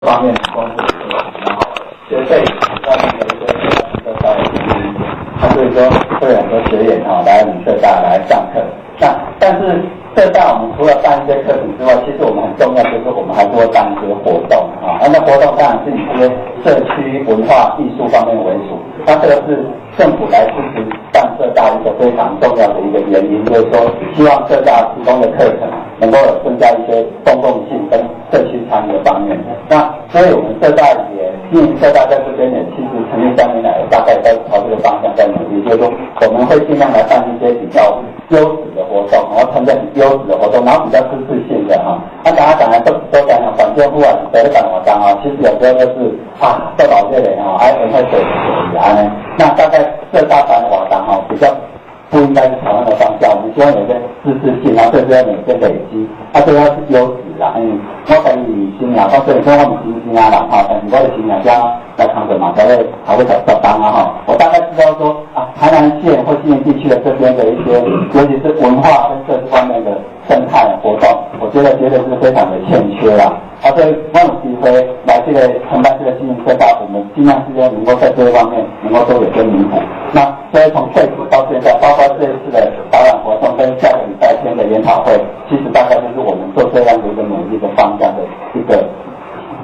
方面丰富的蛮好的，学费方面的一些都稍微低一点，那所以说会有很多学员哈来我们社大来上课。那但是社大我们除了办一些课程之外，其实我们很重要就是我们还是会办一些活动啊。那活动当然是以这些社区文化艺术方面为主，那这个是政府来支持办社大一个非常重要的一个原因，就是说希望社大提供的课程能够增加一些公共性跟社区参与的方面。那所以我们社大也，因为社大在这边也其实成立三年来，大概在朝这个方向在努力，就是说我们会尽量来办一些比较优质的活动，然后参加优质的活动，然后比较知识性的哈。那大家讲来都都讲讲反正不管，谁在讲我讲啊？其实有时候就是啊，做老这类哈，爱人会水水安呢。那大概社大办活动哈，比较不应该是同样的方向，我们希望有些自治性，然后甚至要每天累积，啊，这个是优质啦。嗯，我等于新娘，到这里说我们新新啊啦哈，很多的新娘家来看着嘛，才会才会找找单啊哈。我大概知道说啊，台南县或新南地区的这边的一些，尤其是文化跟设施方面的生态活动，我觉得绝对是非常的欠缺啦。啊，所以我有机会来这个承担这个经营车道，我们尽量之间能够在这一方面能够多有些弥补。那所以从这次到现在，包括这一次的导览活动跟下个礼拜天的研讨会，其实大概就是我们做这样的一个努力的方向的一个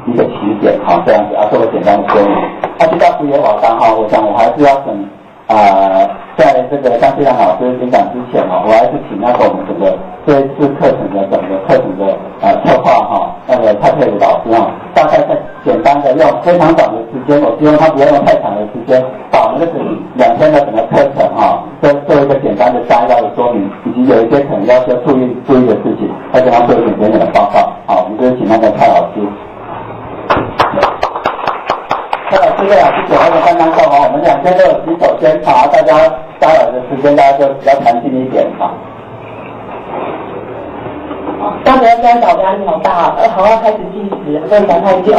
一个起点哈，这样子啊，做个简单的说明。啊，提到福野瓦当哈，我想我还是要等啊，在这个张继良老师演讲之前啊，我还是请那个我们整个这一次课程的整个课程的呃策划哈，那个蔡佩如老师哈，大概在简单的用非常短的时间，我希望他不要用太长的时间，把我们这个两天的整个课程哈，做做一个简单的摘要的说明，以及有一些可能要需要注意注意的事情，再跟他做一点简短的报告。好，我们就请那个蔡老师。蔡老师、魏老师讲那个刚刚说哈，我们两天都有洗手间，好，大家待会的时间大家就比较弹性一点哈。大家今天早压力好大啊！呃，好要开始计时，不能太久。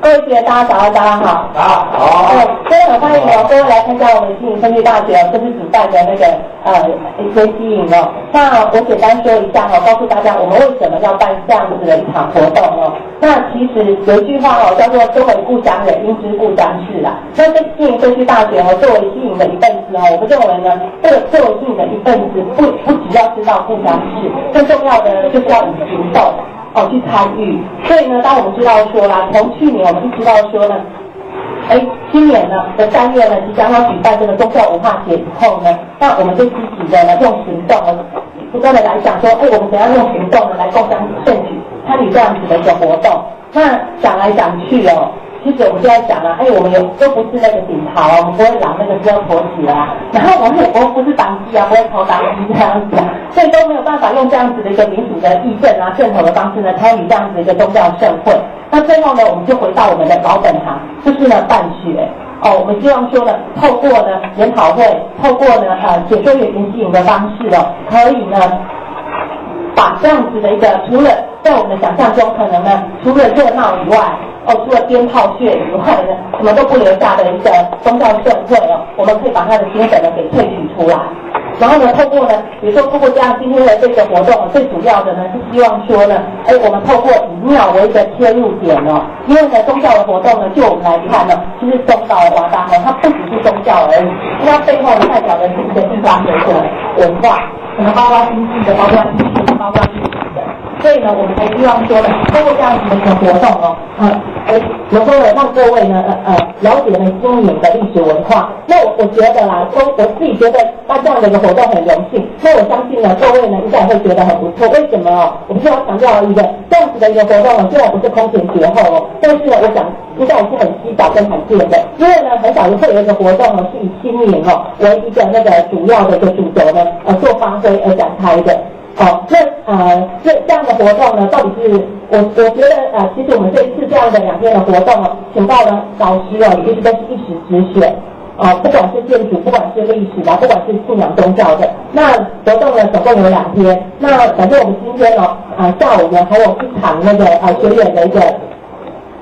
各位学大家早安，大家好。好，好。今天很欢迎哦，各位来参加我们经营科技大学，这是主办的那个呃一些吸引哦。那我简单说一下哈，告诉大家我们为什么要办这样子的一场活动哦。那其实有一句话哦，叫做“身为故乡人，应知故乡事”啦。那这经营科技大学哦，作为经营的一份子哦，我们认为呢，这个作为经营的一份子，不不只要知道故乡事，更重要的就是要以行动哦去参与。所以呢，当我们知道说啦，从去年我们就知道说呢。哎，今年呢的三月呢，即将要举办这个宗教文化节以后呢，那我们就积极的呢用行动，不断的来讲说，哎，我们怎样用行动呢来共享盛举，参与这样子的一个活动。那想来想去哦，其实我们就在想啊，哎，我们有都不是那个顶桃，我们不会拿那个遮头起啦，然后我们也不不是党机啊，不会投党机这样子，所以都没有办法用这样子的一个民主的议政啊、正统的方式呢，参与这样子的一个宗教盛会。那最后呢，我们就回到我们的老本行，就是呢办学哦。我们希望说呢，透过呢研讨会，透过呢呃解说员营吸引的方式哦，可以呢把这样子的一个，除了在我们的想象中可能呢，除了热闹以外，哦，除了鞭炮血以外呢，什么都不留下的一个宗教盛会哦，我们可以把它的精神呢给萃取出来。然后呢，透过呢，比如说透过这样今天的这个活动，最主要的呢是希望说呢，哎，我们透过以庙为一个切入点哦，因为呢宗教的活动呢，就我们来看呢，其实宗教的华大呢，它不只是宗教而已，它背后代表的是一个地方的一个文化，什么包括经济的，包括艺术的，包括。所以呢，我们才希望说呢，通过这样子的一个活动哦，呃，哎，能够呢让各位呢，呃呃，了解呢新营的历史文化。那我我觉得啦，都我自己觉得办这样的一个活动很荣幸。那我相信呢，各位呢应该会觉得很不错。为什么哦？我们是要强调一个这样子的一个活动哦，虽然不是空前绝后哦，但是呢，我想应该也是很稀少跟罕见的。因为呢，很少会有一个活动呢是以新年哦为一个那个主要的一个主轴呢，呃，做发挥而展开的。好，那呃，这这样的活动呢，到底是我我觉得呃，其实我们这一次这样的两天的活动哦，请到了导师哦，其实都是一时之选哦，不管是建筑，不管是历史啊，不管是信仰宗教的。那活动呢，总共有两天。那反正我们今天哦，啊下午呢还有一场那个呃学员的一个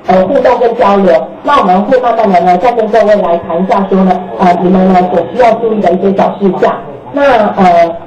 呃互动跟交流。那我们会慢慢的呢，再跟各位来谈一下说呢，呃你们呢所需要注意的一些小事项。那呃。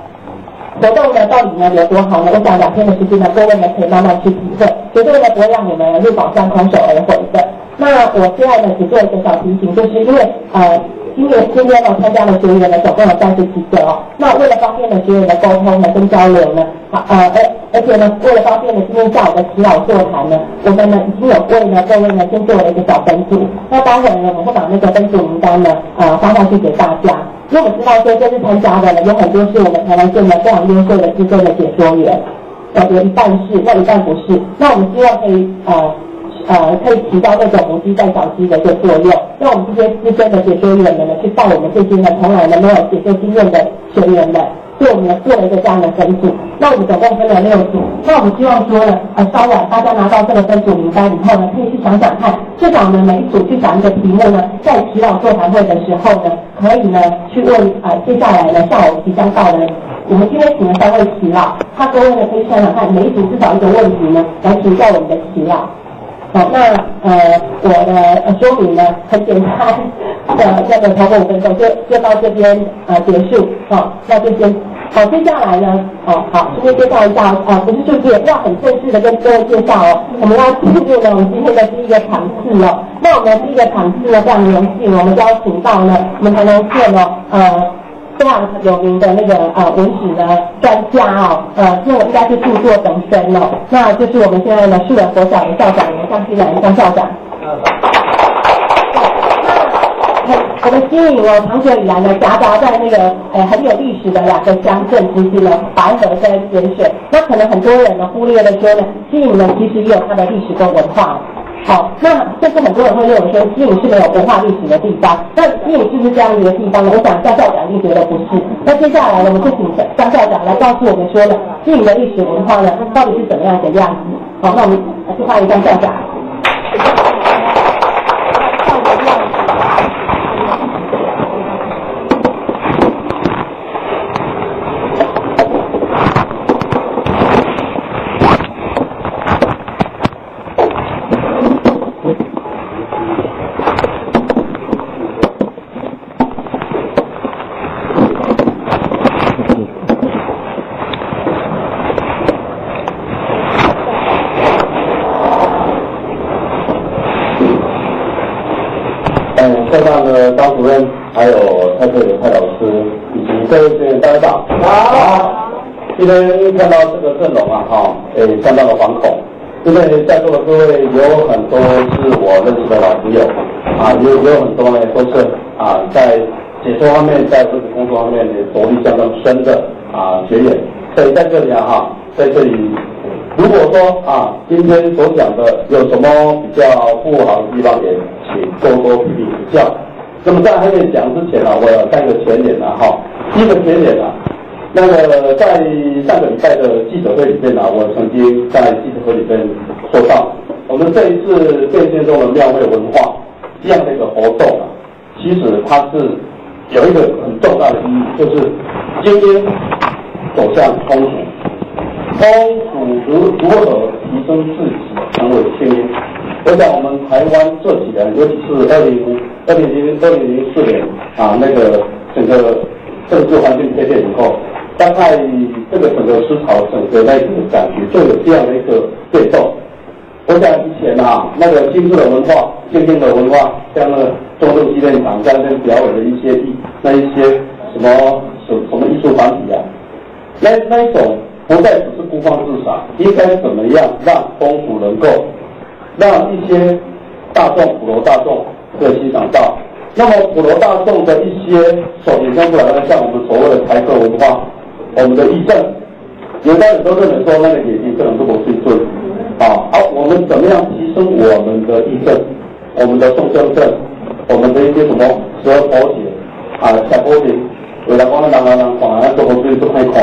活动呢到底呢有多好呢？我想两天的时间呢，各位呢可以慢慢去体会。绝对呢不会让你们入宝山空手而回的。那我现在呢只做一个小提醒，就是因为呃。今年今天呢，参加的学员呢，总共有三十几个哦。那为了方便呢学员的沟通呢跟交流呢，好呃而而且呢，为了方便呢今天下午的指导座谈呢，我们呢已经有为呢各位呢先做了一个小分组。那待会呢，我们会把那个分组名单呢呃发上去给大家。因为我们知道说这次参加的呢有很多是我们台湾县的非常优秀的资深的解说员，呃有一半是，那一半不是。那我们希望可以呃。呃，可以提高那种母鸡带小鸡的一个作用，那我们这些资深的解说员们呢，去带我们这些呢从来呢没有解说经验的学员们，对我们做了一个这样的分组。那我们总共分了六组。那我们希望说呢，呃，稍晚大家拿到这个分组名单以后呢，可以去想想看，至少呢每一组去想一个题目呢，在提老座谈会的时候呢，可以呢去问啊，接下来呢下午即将到的，我们今天请了三位祈老，他各位呢可以想想看，每一组至少一个问题呢，来请教我们的祈老。好，那呃，我的说明呢很简单，的那个超过五分钟就就到这边呃结束，好，那就先好，接下来呢，哦好，今天介绍一下啊，不是就是要很正式的跟各位介绍哦，我们要进入呢我们今天的第一个场次哦，那我们第一个场次呢非常荣幸，我们邀请到了我们台南县哦呃。非常有名的那个呃文史的专家哦，呃，那我应该是著作等身哦，那就是我们现在的树人国小的校长张新兰张校长。那我们经营哦，长久以来呢，夹杂在那个呃很有历史的两个乡镇之间呢，白河跟盐水。那可能很多人呢忽略了说呢，经营呢其实也有它的历史跟文化。好，那这次很多人会认为说，基隆是没有文化历史的地方。那基隆是不是这样一个地方呢？我想张校长一定觉得不是。那接下来呢，我们就请张校长来告诉我们说呢，基隆的历史文化呢，到底是怎么样的样子？好，那我们来去欢迎张校长。张主任，还有蔡克的蔡老师，以及各位学员，大家好。好。今天看到这个阵容啊，哈，诶，相当的惶恐，因为在座的各位有很多是我认识的老朋友，啊，有有很多呢都是啊，在解说方面，在这个工作方面呢，着力相当深的啊学员，所以在这里啊，哈，在这里，如果说啊，今天所讲的有什么比较不好的地方，也请多多批评指教。那么在还没讲之前呢，我要三个前言了哈。第一个前言啊，那个在上个礼拜的记者会里面呢，我曾经在记者会里面说到，我们这一次变现中的庙会文化这样的一个活动啊，其实它是有一个很重大的意义，就是精英走向通俗，通俗如如何提升自己成为精英？我想我们台湾这几年，尤其是二零二零零二零零四年啊，那个整个政治环境改变以后，大概这个整个思潮、整个那个感觉就有这样的一个变动。我想以前啊，那个精致的文化、精英的文化，像那个中正纪念堂在那表演的一些艺，那一些什么什什么艺术团体啊，那那一种不再只是孤芳自赏，应该怎么样让功夫能够。让一些大众普罗大众可以欣赏到，那么普罗大众的一些所衍生出来的，像我们所谓的台客文化，我们的医政，有的人都认为说那个眼睛不能这么去做，啊，好我们怎么样提升我们的医政，我们的重症症，我们的一些什么十二佛节，啊，小佛节，为了光当当当，反而生活出去都太狂，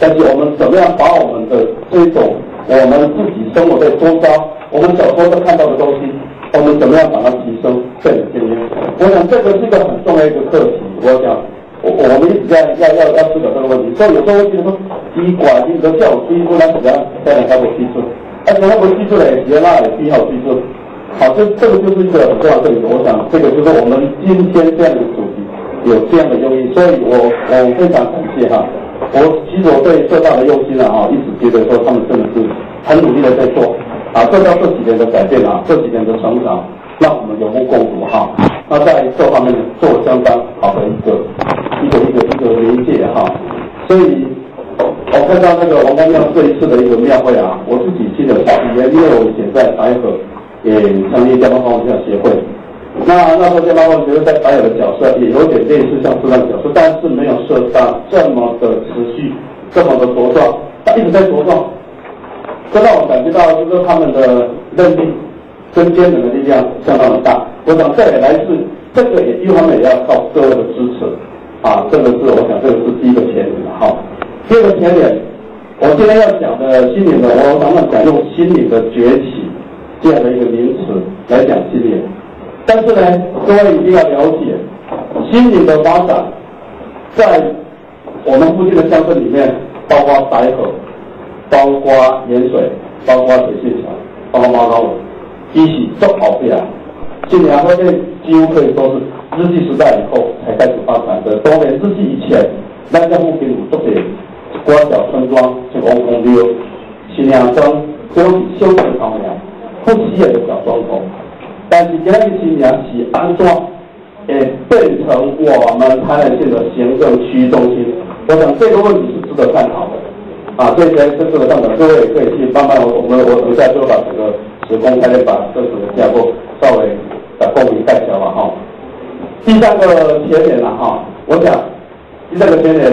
但是我们怎么样把我们的这种我们自己生活在周遭。我们小时候看到的东西，我们怎么样把它提升变得精英？我想这个是一个很重要一个课题。我想，我我们一直在要要要思考这个问题。所以有时候会觉得说，医管你都叫我推出来怎么样？再来开我提出，而且他们提出来也接纳也必要提出。好，这这个就是一个很重要的课题。我想这个就是我们今天这样的主题有这样的用意，所以我我非常感谢哈。我其实我对浙大的用心啊，一直觉得说他们真的是很努力的在做。啊，这到这几年的改变啊，这几年的成长，让我们有目共睹哈。那在这方面做相当好的一个一个一个一个媒介哈。所以，我看到那个王公庙这一次的一个庙会啊，我自己记得小因为我以前在白河也成立家邦方向协会。那那时候家邦方协会在白河的角色也有点类似像这样角色，但是没有设到这么的持续，这么的茁壮，他一直在茁壮。这让我感觉到，就是他们的认定跟坚韧的力量相当的大。我想这也来自这个也一方面也要靠各位的支持。啊，这个是我想，这个是第一个前提哈。第二个前提，我今天要讲的心灵的，我常常讲用心灵的崛起这样的一个名词来讲心灵。但是呢，各位一定要了解，心灵的发展在我们附近的乡镇里面，包括白河，包括盐水，包括水线桥，包括猫高尾，一起做好起来。今年发现几乎可以说是日记时代以后才开始发展的。多年日记以前，咱这附近有特别关小村庄，就红红庙、新娘村都是修建方面不起眼的小庄头。但是今日新娘是安装，诶，变成我们台南县的行政区域中心。我想这个问题是值得探讨的。啊，这些是值得探讨，各位可以去慢慢，我们我等一下就把整个时空概念把这整个架构稍微。的公民代表了哈，第三个前点了哈，我想第三个前点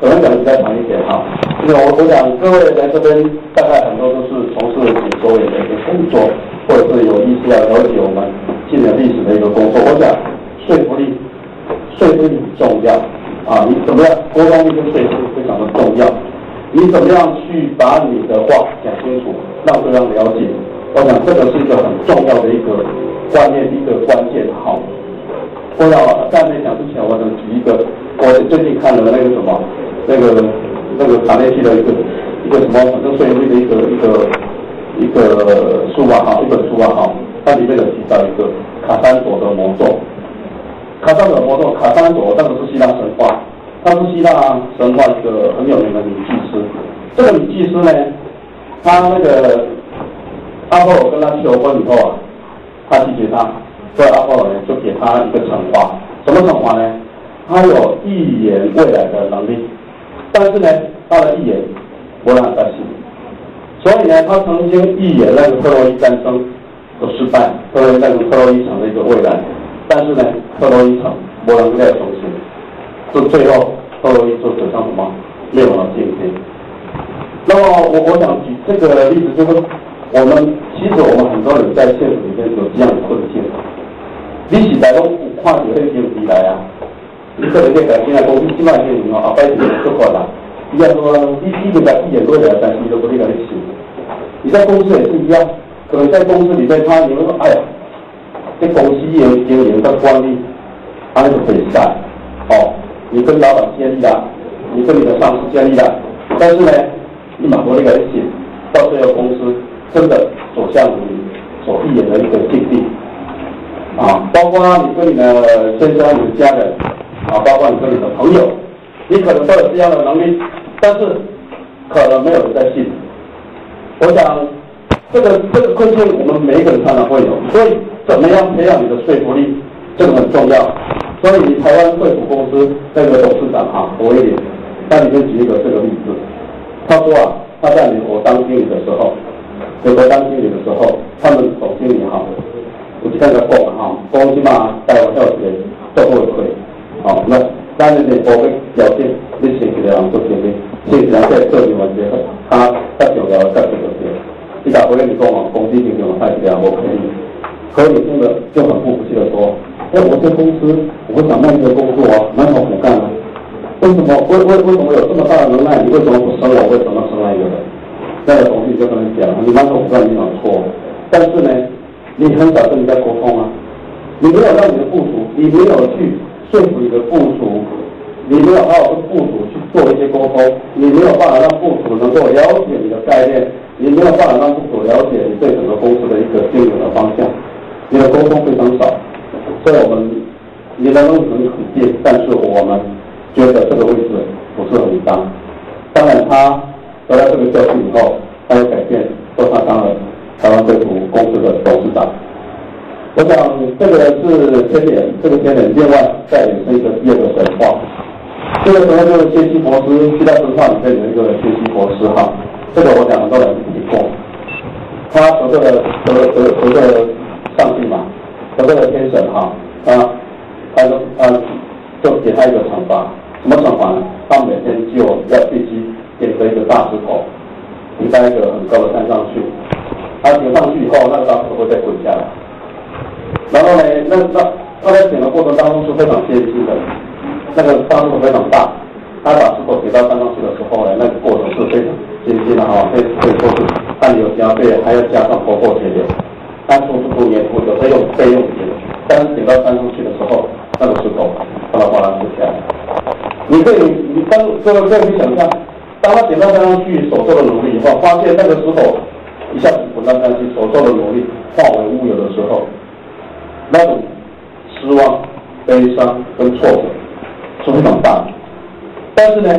可能讲的比较长一点哈，因为我我想各位来这边大概很多都是从事解说员的一个工作，或者是有意思要了解我们近年历史的一个工作，我想说服力说服力很重要啊，你怎么样沟通力跟说服非常的重要，你怎么样去把你的话讲清楚，让对方了解，我想这个是一个很重要的一个。观念一个关键好，我要在没讲之前，我想举一个，我最近看了那个什么，那个那个卡内基的一个一个什么反正税务的一个一个一个书吧哈，一本书吧哈，它里面有提到一个卡山佐的魔咒，卡山佐魔咒，卡山佐那个是希腊神话，他是希腊神话一个很有名的女祭司，这个女祭司呢，她那个阿波罗跟她求婚以后啊。她拒绝他，所以阿波罗呢就给他一个惩罚，什么惩罚呢？他有预言未来的能力，但是呢，她的预言不让他信，所以呢，他曾经预言那个特洛伊战争的失败，特洛伊战争特洛伊城的一个未来，但是呢，特洛伊城不能再重新，是最后特洛伊就走向什么？灭亡的境界。那么我我想举这个例子就是。我们其实我们很多人在现实里面有这样的困境。你是在讲看到迄经济来啊？你可能在讲现在公司起码经营哦，后摆是做法啦。伊要说你你就在一言多了，但是你都不会来信。你在公司也是一样，可能在公司里面，他你会说，哎呀，这公司有经营的管理，他就可以干。哦，你跟老板建立了，你跟你的上司建立了，但是呢，你马不会来信，到最后公司。真的走向你所预言的一个境地啊！包括你跟你的先生、你的家人啊，包括你跟你的朋友，你可能都有这样的能力，但是可能没有人在信。我想这个这个困境，我们每一个人常常会有，所以怎么样培养你的说服力，这个很重要。所以台湾惠普公司那个董事长啊，我威廉，他里面举一个这个例子，他说啊，他在美国当经理的时候。美国当经理的时候，他们总经理哈，我就跟他讲哈，讲起码带我到这做会会，好，那但是呢，我会了解你先起来人做经理，先起来再做完之后，他较重要的再做这些。你打回来你讲哦，公司经理太起来我可以，可以真的就很不服气的说，哎，我这公司我想卖这个工作啊，蛮好苦干的，为什么为为为什么有这么大的能耐，你为什么不升我？为什么升那个人？那个同事就跟你讲，你那时候我知道你讲错，但是呢，你很少跟人家沟通啊，你没有让你的部署，你没有去说服你的部署，你没有好好跟部署去做一些沟通，你没有办法让部署能够了解你的概念，你没有办法让部署了解你对整个公司的一个经营的方向，你的沟通非常少，所以我们你的东西很近，但是我们觉得这个位置不是很当，当然他。得到这个教训以后，他有改变，说他当了台湾政府公司的董事长。我想这个是天点，这个天点另外再也是一个第二个神话。这个时候就是谢希佛斯，希腊神话里面有一个谢希佛斯哈，这个我讲很多人听过。他得这个得得得这个上帝嘛，得这个天神哈，啊，他说啊，就给他一个惩罚，什么惩罚呢？他每天就要必须点着一个大石头，顶在一个很高的山上去，他顶上去以后，那个大石头会再滚下来。然后呢，那那他在点的过程当中是非常艰辛的，那个大石头非常大，他把石头点到山上去的时候呢，那个过程是非常艰辛的哈，可以可以说是汗流浃背，还要加上头破血流，他处处不黏糊，有时候用备用点，但是点到山上去的时候，那个石头哗啦哗啦就下来。你可以，你当这个可以想象，当他点到山上去所做的努力以后，发现那个石头一下子滚到山去所做的努力化为乌有的时候。那种失望、悲伤跟挫折是非常大的，但是呢，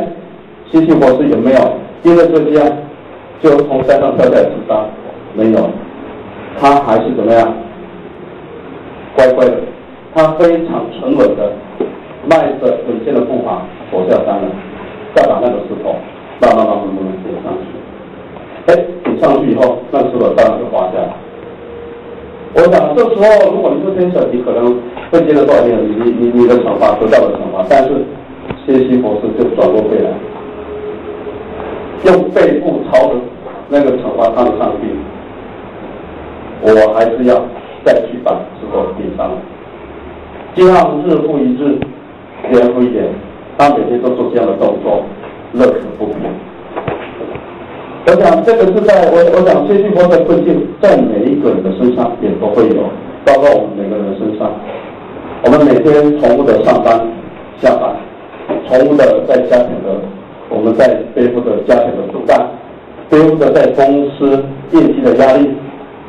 西西博士有没有因为这样就从山上跳下来自杀？没有，他还是怎么样？乖乖的，他非常沉稳的迈着稳健的步伐走下山了，再把那个石头慢慢慢慢慢慢顶上去。哎，顶上去以后，那石头当然就滑下来。我想这时候，如果你是天神，你可能会接着多少年，你你你的惩罚得到的惩罚。但是谢希博士就转过背来，用背部朝着那个惩罚他的上帝，我还是要再去把石头顶上来。这样日复一日，年复一年，他每天都做这样的动作，乐此不疲。我想这个是在我我想谢晋波的困境，在每一个人的身上也都会有，包括我们每个人的身上。我们每天重复的上班、下班，重复的在家庭的，我们在背负着家庭的负担，背负着在公司业绩的压力，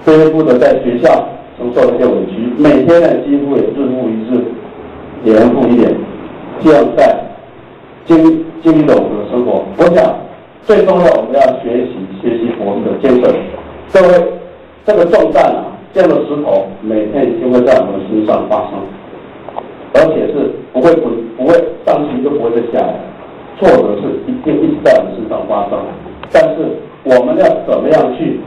背负着在学校承受一些委屈，每天呢几乎也日复一日，年复一年，这样在经经历着我们的生活。我想。最重要，我们要学习学习佛的精神。各位，这个重担啊，这样的石头，每天就会在我们身上发生，而且是不会不不会上去就不会再下来，挫折是一定一直在我们身上发生。但是我们要怎么样去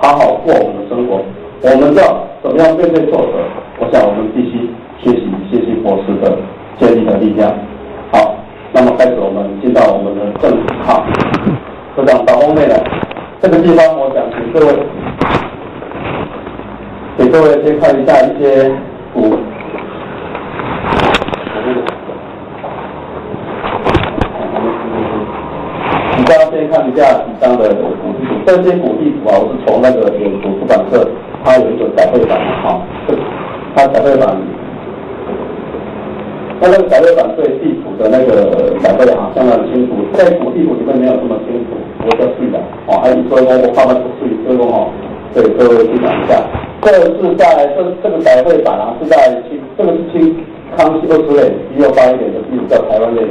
好好过我们的生活？我们要怎么样面对挫折？我想我们必须学习学习博士的坚定的力量。好。那么开始，我们进到我们的正题哈。科长到后面了，这个地方我想请各位，给各位先看一下一些古，你大家先看一下几张的图，这些古地图啊，我是从那个有图出版社，它有一个改绘版哈，它改绘版。那那个改绘版对地图的那个改绘啊，相当清楚，在古地图里面没有这么清楚，我叫对的，哦，还有所以我我画的不对，所以说哈，对各位去讲一下，这是在这这个改绘版啊，是在清，这个是清康熙二十年一六八一年的地图叫台湾列，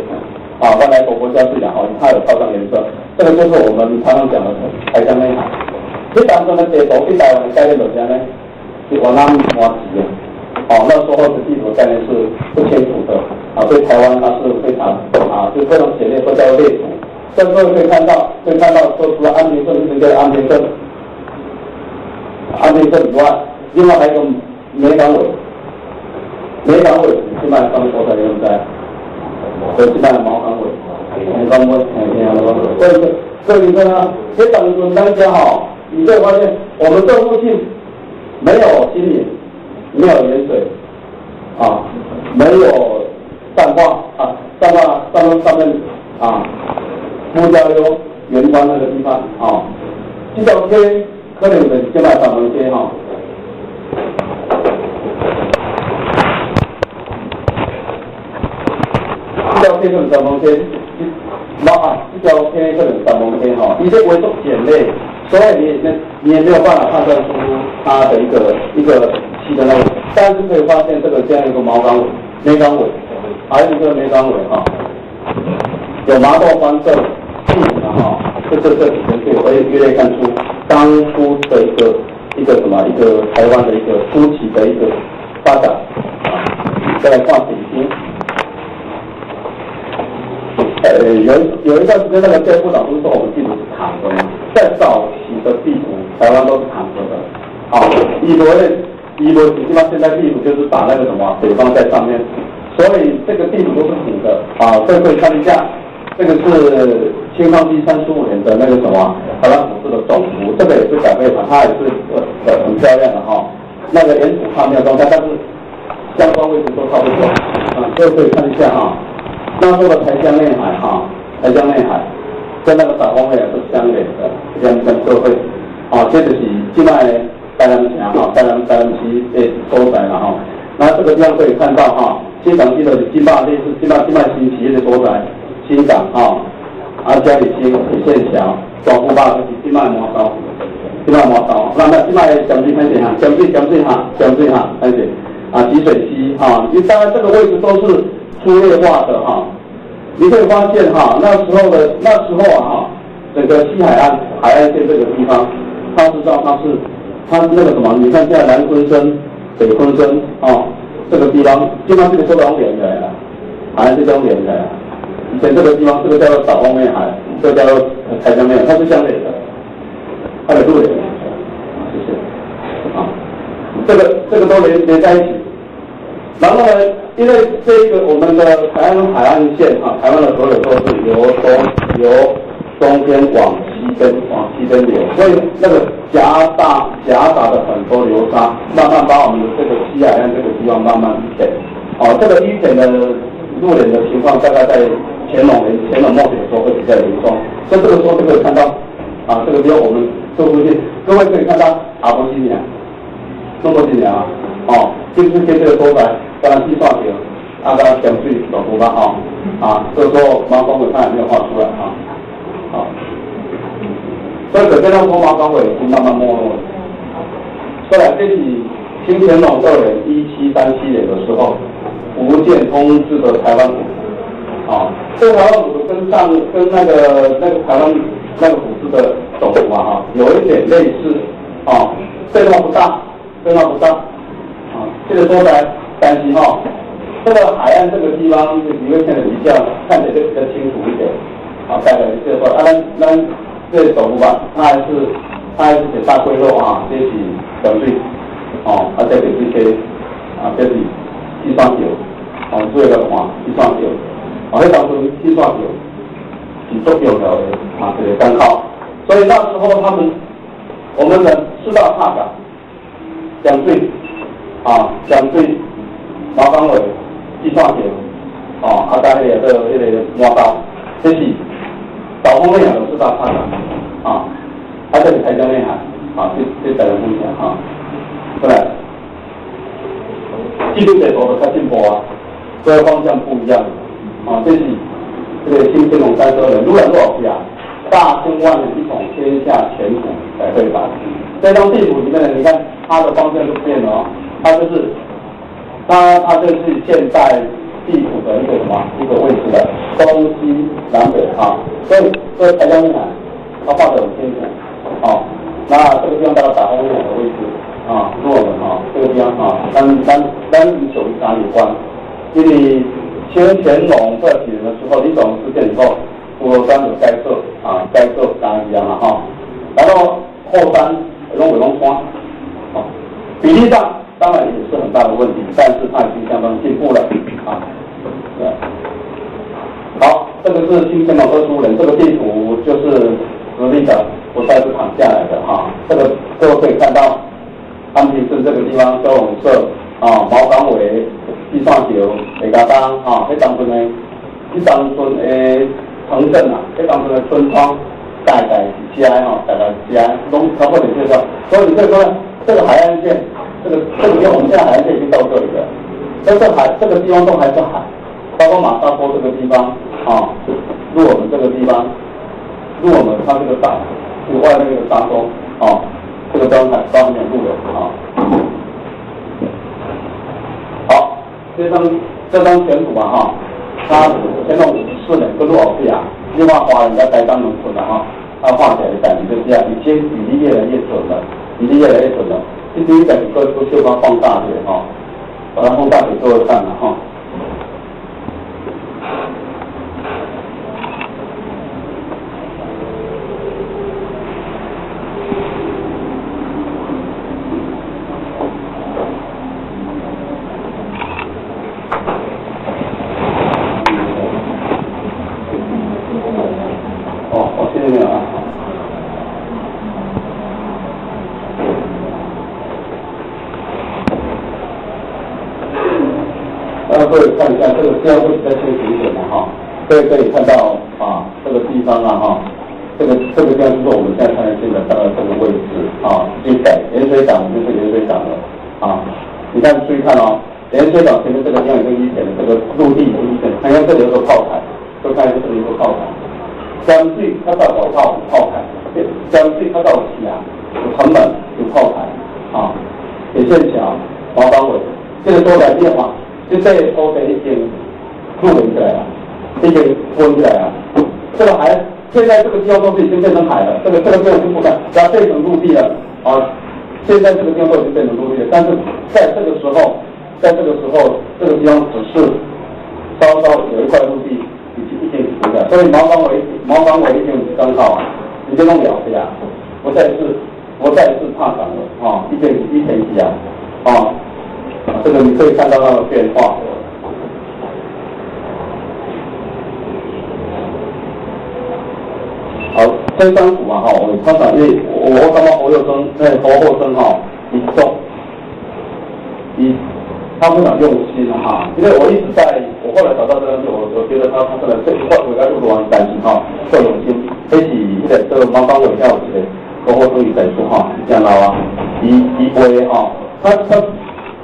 啊，刚才国国家是讲哦，它有套上颜色，这个就是我们常常讲的台江内海，这当中的地图对台湾的概念怎么样呢？是往南往西的。哦，那时候的地图概念是不清楚的啊，对台湾它是非常啊，就非常简练，不叫列图。在各位可以看到，可以看到，说除了安平镇是叫安平镇，安平镇以外，另外还有个梅岗尾，梅岗尾现在上面多少人在？对，现在毛岗尾，毛岗尾，毛岗尾。所以，所以说呢，这等于大家哈，你会发现我们这附近没有心理。没有盐水，啊，没有淡化啊，淡化上面上面啊，木交流圆关那个地方啊，这条街可能的现在上门街哈，这条街是上门街，那啊，这条街可能上门街哈，一些为重碱类，所以你你你也没有办法判断出它的一个一个细。的那个，但是可以发现这个这样一个毛港尾、梅港尾，还有一个梅港尾哈，有麻豆方色的哈，这这这几个可以可以约略看出当初的一个一个什么一个台湾的一个初期的一个发展啊。再来看北京，呃，有有一段时间那个谢部长不是说我们地图是躺着吗？在早期的地图，台湾都是躺着的。啊，一国的，一国基本上现在地图就是打那个什么北方在上面，所以这个地图都是平的。啊，这可以看一下，这个是清康熙三十五年的那个什么台湾府市的总图，这个也是改背盘，它也是呃很漂亮的哈。那个原图看没有动态，但是。相关位置都差不多，啊，各位可以看一下哈，那时候的台江内海哈，台江内海跟那个导风也是相连的，两相交汇，啊，这就是境外台南城哈，台南台南区的所在了哈。那这个地方可以看到哈，新港区的金坝类似金坝金坝新企业的所在，新港哈，啊嘉里新铁线桥，广福坝就是金坝磨刀，金坝磨刀，那那金坝江水看见哈，江水江水哈，江水哈，看见。啊，集水溪哈，因为当然这个位置都是粗略化的哈，你会发现哈，那时候的那时候啊哈，整个西海岸海岸线这个地方，它是道它是它是那个什么？你看现在南昆生、北昆生啊，这个地方基本上这个都连起来了，海岸线都连起来了。以前这个地方这个叫做岛风面海，这个叫做台江面，它是相连的，它的路连。谢谢啊，这个这个都连连在一起。然后呢，因为这一个我们的台湾海岸线啊，台湾的所有都是由东由东边往西边往西边流，所以那个夹大夹杂的很多流沙，慢慢把我们的这个西海岸这个地方慢慢淤填。哦，这个淤填的路脸的情况，大概在乾隆年乾隆末期的时候会比较严重。所以这个时候就可以看到，啊，这个地方我们做出去，各位可以看到阿波新年，中国新年啊，哦，就是这个所在。当然计算表，按照江水走图吧，啊，啊，这个时候毛光尾它也没有画出来，啊，好，所以可见到说毛光伟已经慢慢没落了。后来这是清乾隆二年一七三七年的时候，福建通知的台湾股，啊，这个台湾府跟上跟那个那个台湾那个股市的总图啊，哈，有一点类似，啊，变化不大，变化不上，啊，这个说来。担心哈，这个海岸这个地方，你会看得比较看起来就比较清楚一点。啊，大概就是说，啊，咱咱这走路吧，它还是它还是写大龟肉啊，这是等税，哦，啊，这个这些啊，这是计算表，哦，做一个看计算表，哦，迄当初计算表是足有的啊，这个参考。所以那时候他们我们的四大帕岗，讲税啊，讲税。毛港尾计算表，哦，啊，加迄个个迄个磨刀，这是导风内海的四大看法，啊，啊，这是台江内海，啊，这这台湾风险哈，过来，记录地图的较进步啊，这个方向不一样，啊，这是这个新天龙三十二年，路远多少批啊？大兴万一统天下全股才会打。这张地图里面呢，你看它的方向就变了，它就是。它它就是现在地图的一个什么一个位置的东西南北啊，所以这个台江面海它画的很清楚啊。那这个地方大概打风面的位置啊，落了啊，这个地方啊，跟跟跟与手一山有关。因为清乾隆这几年的时候，李总事件以后，佛山有该设啊，该设山一样了哈。然后后山龙尾龙山啊，比例上。当然也是很大的问题，但是它已经相当进步了啊。对，好，这个是新天龙二十五人，这个地图就是实力的，不再是躺下来的哈。这个各位可以看到，安平镇这个地方交龙社啊，毛港尾、地上桥、北家当啊，这当中呢，这当中诶城镇啊，这当中的村庄大概是家哈，大概家拢差不多这个，所以你可以说这个海岸线。这个这个地方我们现在海岸线已经到这里了，但是海这个地方都还是海，包括马沙坡这个地方啊，入我们这个地方，入我们它这个大，这个外面这个沙洲啊，这个张海当面入的啊。好，这张这张全图嘛哈，它乾隆五十四年跟洛尔亚，另外华人在台当农村的哈，它画起来的感觉就是这样，已经比例越来越准了。你越来越准了。这第一个，你可以不需要放大点哈，把它放大点给我看了哈。各位看一下这个这样会比较清楚一点的哈，各位可以看到啊这个地方啊哈，这个这个地方就是我们现在看见的这个这个位置啊，地北盐水港就是盐水港了啊，你看注意看哦，盐水港前面这个地方有个以前的这个陆地有一点，看看这里有个炮台，都看这里有个炮台，相对它到火炮炮台，相对它到起啊有城门有炮台啊，铁线桥毛港尾，这个都来变化。就这土地已经固定起来了，已经封起来了。这个海现在这个地方都是已经变成海了，这个这个地方就不看，要变成陆地了啊。现在这个地方都已经变成陆地了，但是在这个时候，在这个时候，这个地方只是稍稍有一块陆地已经已经覆盖，所以毛港围毛港围已经刚好已经弄了的呀，不再是不再是怕港了啊，一点一点几啊啊。这个你可以看到它的变化。好，分三股嘛哈，我们常常因为我我刚刚侯友生在侯后生哈，一动，一他非常用心哈，因为我一直在我后来找到这个人，我我觉得他他真的这一块我该录完担心哈，够用心，这是一个这个毛刚伟跳起来，侯后生也在说哈，这样啦，一一波哈，他他。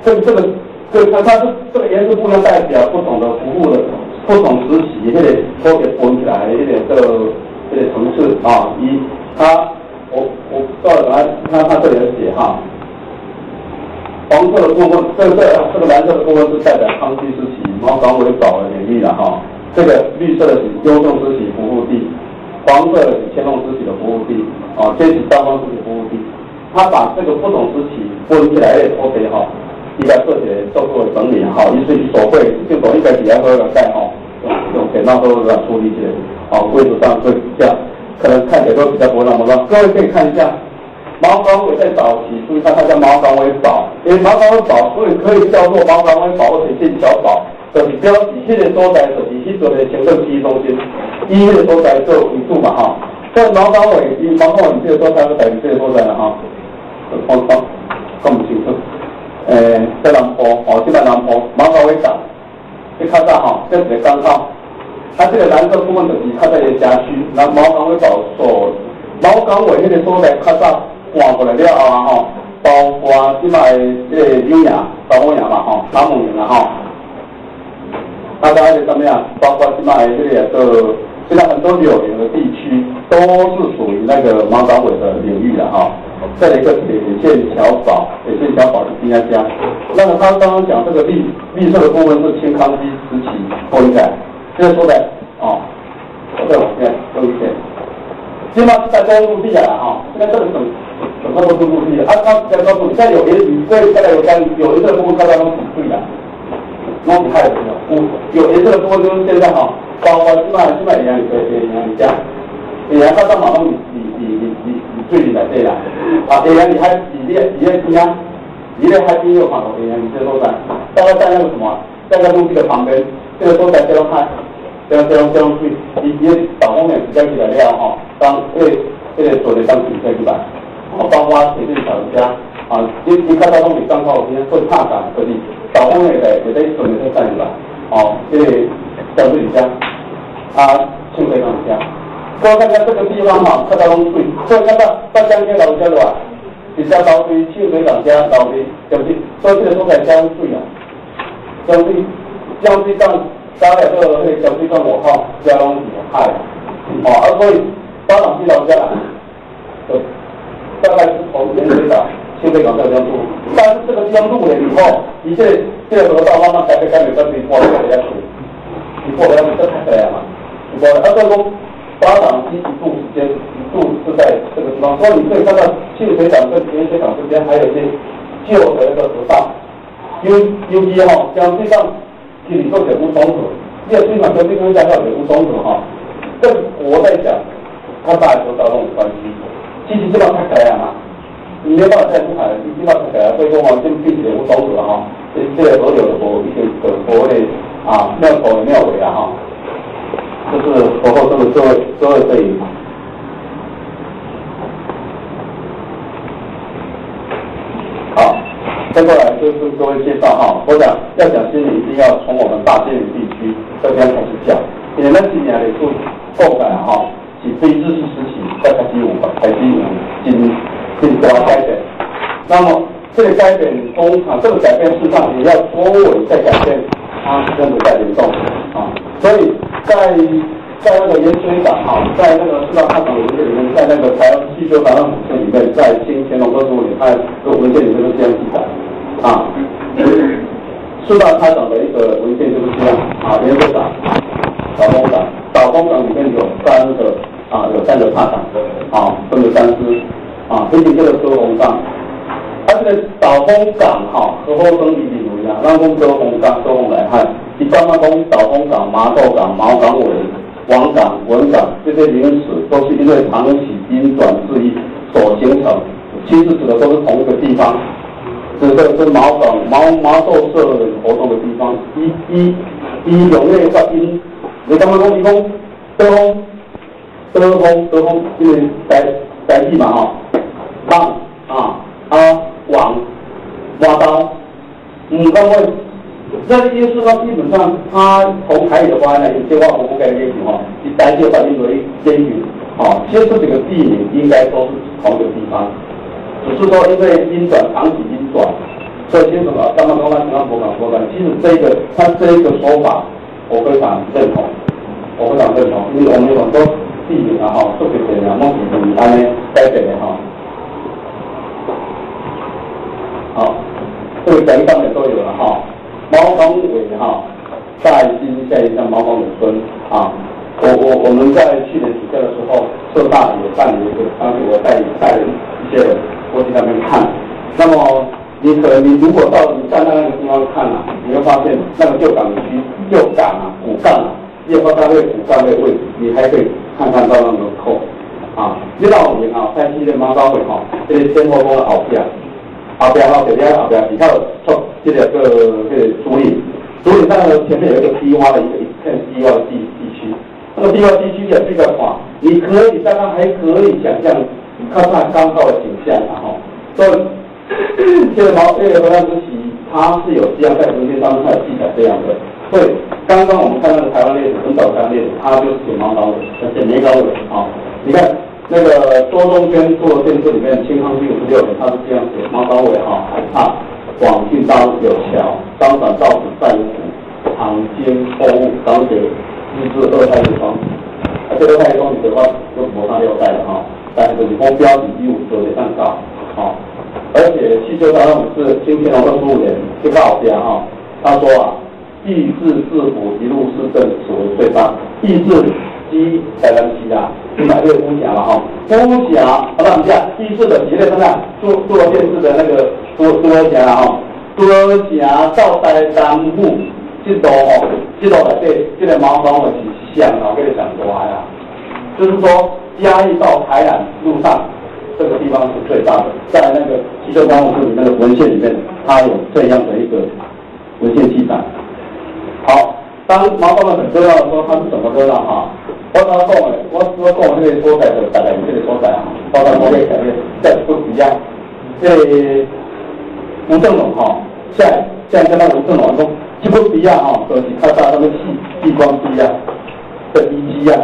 这这个，这他他是这个颜色不能代表不同的服务的不同时期，那个特别分起来，那个这个这个层次啊。一，它我我到来看它这里的写哈，黄色的部分，这个这个蓝色的部分是代表康熙时期毛港为早的领域了哈。这个绿色的是雍正时期服务地，黄色的是乾隆时期的服务地啊，这是道光时期服务地。他把这个不同时期分起来的 OK 哈。应该做些做过整理哈，一是手绘，就从一个底下做个盖哈，用电脑做个处理起来，好，柜子上会这样，可能看起来都比较不那么乱。各位可以看一下，毛港尾在早期，注意看它叫毛港尾堡，因为毛港尾堡，所以可以叫做毛港尾堡或者剑桥堡，就是标底下的所在就是以做的行政区中心，一的所在做为主嘛哈。在毛港尾，以毛港尾这个所在是等于这个所在了哈，方方看不清楚。诶，在南坡，哦，就在南坡，毛港尾港，你看到哈，这是刚好，它这个蓝色部分就是它这个辖区，那毛港尾岛所，毛港尾迄个所在看到换过来了啊哈，包括即卖这个牛羊、大母羊嘛哈，大母羊啊哈，大家是怎么样？包括即卖这个都，现在很多柳林的地区都是属于那个毛港尾的领域的哈。再来一个铁线桥堡，铁线桥堡是第二家。那么他刚刚讲这个绿绿色的部分是清康熙时期封盖，这个说的哦，我再往下多一点。起码是在公陆地啊哈，现在这个省省那么多陆地，啊，他再告诉你，现在有颜色，现在有干有颜色的部分看到都挺贵的，弄挺害的，有有颜色的部分就是现在哈，包括起码起码一样可以一样一样，一样看到马上你你你你你最里来对啦。啊，对呀，你还你这你这边啊，你这海边有看到对呀，你这都在，大概在那个什么，在那陆地的旁边，这个都在这样看，这样这样这样去，你你导方面比较起来了哈，当这个这个做的当比赛对吧？哦，包括铁线桥家啊，你你看到东西刚好今天会踏上可以，导方面的也在准备在干吧？哦，这个江水家啊，清水港家。各位看看这个地方哈，看到拢水，各位看到到江边老家的话，比较高水，清水港家老水，对不对？所以这个都在江水啊，江水江水上加了这个那个江水上火号，加拢是海，哦，而所以巴掌溪老家啦，大概是从盐水港、清水港这江路，但是这个江路了以后，你这这个河道慢慢改变改变改变，过来了要水，你过来要这太漂亮了，你过来，而所以说。发展机一度时间一度是在这个地方，所以你可以看到清水港跟盐水港之间还有一些旧的那个河道，因为尤其哈，像这上其实做水务冲突，你要经常跟这个讲到水务冲突哈，这我在讲，它大概都到那种关系，其实这个太开了嘛，你没办法再不开了，你没办法开了，所以说我们就并水务冲突了哈，这这个所有的佛一些的啊庙口庙尾啊哈。就是佛后这个各位各位可以，好，再过来就是各位介绍哈。我想要讲心理，一定要从我们大兴地区这边开始讲。因为那几年的做后改哈，是非日式时期在开始有开始有进进大改变。那么这个改变通常这个改变事实上也要多维再改变，它真的在联动啊，所以。在在那个盐水港啊，在那个四大开港文件里面，在那个台湾汽车台湾府县里面，在清乾隆二十五年，它这个文件里面是这样记载啊。四大开港的一个文件就是这样啊，盐水港、岛风港，岛风港里面有三个啊，有三个踏港啊，分为三支啊，分别这个收红港。它这个岛风港哈，和后生一定不一样，让风收红港收红来看。一般的讲，岛风港、麻豆港、毛港尾、王港、文港这些名词，都是因为长期因转字义所形成。其实指的都是同一个地方，指的是毛港、毛毛豆社活动的地方。一、一、一永内发音，你刚刚讲一讲，德风、德风、德风，因为在在地嘛哈，港啊啊王、马刀，嗯，刚会。这些事呢，基本上它从台语的话呢，有些话我不该列举哈，以单就反映为监狱，啊，其实这几个地名应该都是同一个地方，只是说因为音转长期音转，所以清楚了。刚刚刚刚刚刚博讲说的，其实这个他这一个说法，我非常认同，我非常认同，因为我们有很多地名啊哈，特别点啊，梦里的安呢，代表的哈，好，这个讲上面都有了哈。毛港尾哈，在新下一站毛港尾村啊，我我我们在去年暑假的时候，浙大也办了一个，当时我带带一些人过去那边看。那么你可能你如果到你站在那个地方看啊，你会发现那个旧港区旧港啊古港啊，叶花单位古港的位置，你还可以看看到那个口啊，一到五年啊，在去年毛港尾哈，这些天后宫的后边，后边哈这边后边比较错。这两个这个竹林，竹林上前面有一个低洼的一个一片低洼的地地区，那么低洼地区也是一个话，你可以大家还可以想象看看刚好的景象，然后，所以这个毛这个河南之旗，它是有这样在文件当中有记载这样的，所以刚刚我们看到的台湾列子很早台湾列子，它就是写毛港尾，写梅港尾啊，你看那个多中天做电视里面清康熙五十六年，他是这样写毛港尾哈，啊。广信当有桥，当转造纸在五股，唐经风物，当写日治二代一方。啊，这个太空的话就摩上六代的哈，但是你光标底一五九点上高，啊，而且汽车上是今天二十五年这个老家哈，他说啊，义治治府一路是正，此为最大，义治基台湾西啊，买这个乌霞了哈，乌霞，好了，你看义治的几类分啊，做做电视的那个。多多霞吼，多霞到台南府，这度吼，这度内底，这个毛港尾是上老个上大呀。就是说，嘉义到台南路上，这个地方是最大的。在那个汽车管务处里那个文献里面，它有这样的一个文献记载。好，当毛港尾很重要的时候，它是怎么热闹哈？我刚刚讲的，我我讲的这个所在就大概这个所在啊，包括我哋前面在不一样，这。吴正龙哈，现在现在跟那吴正龙说，基本不一样哈，手机看到他们细激光机啊的仪器啊，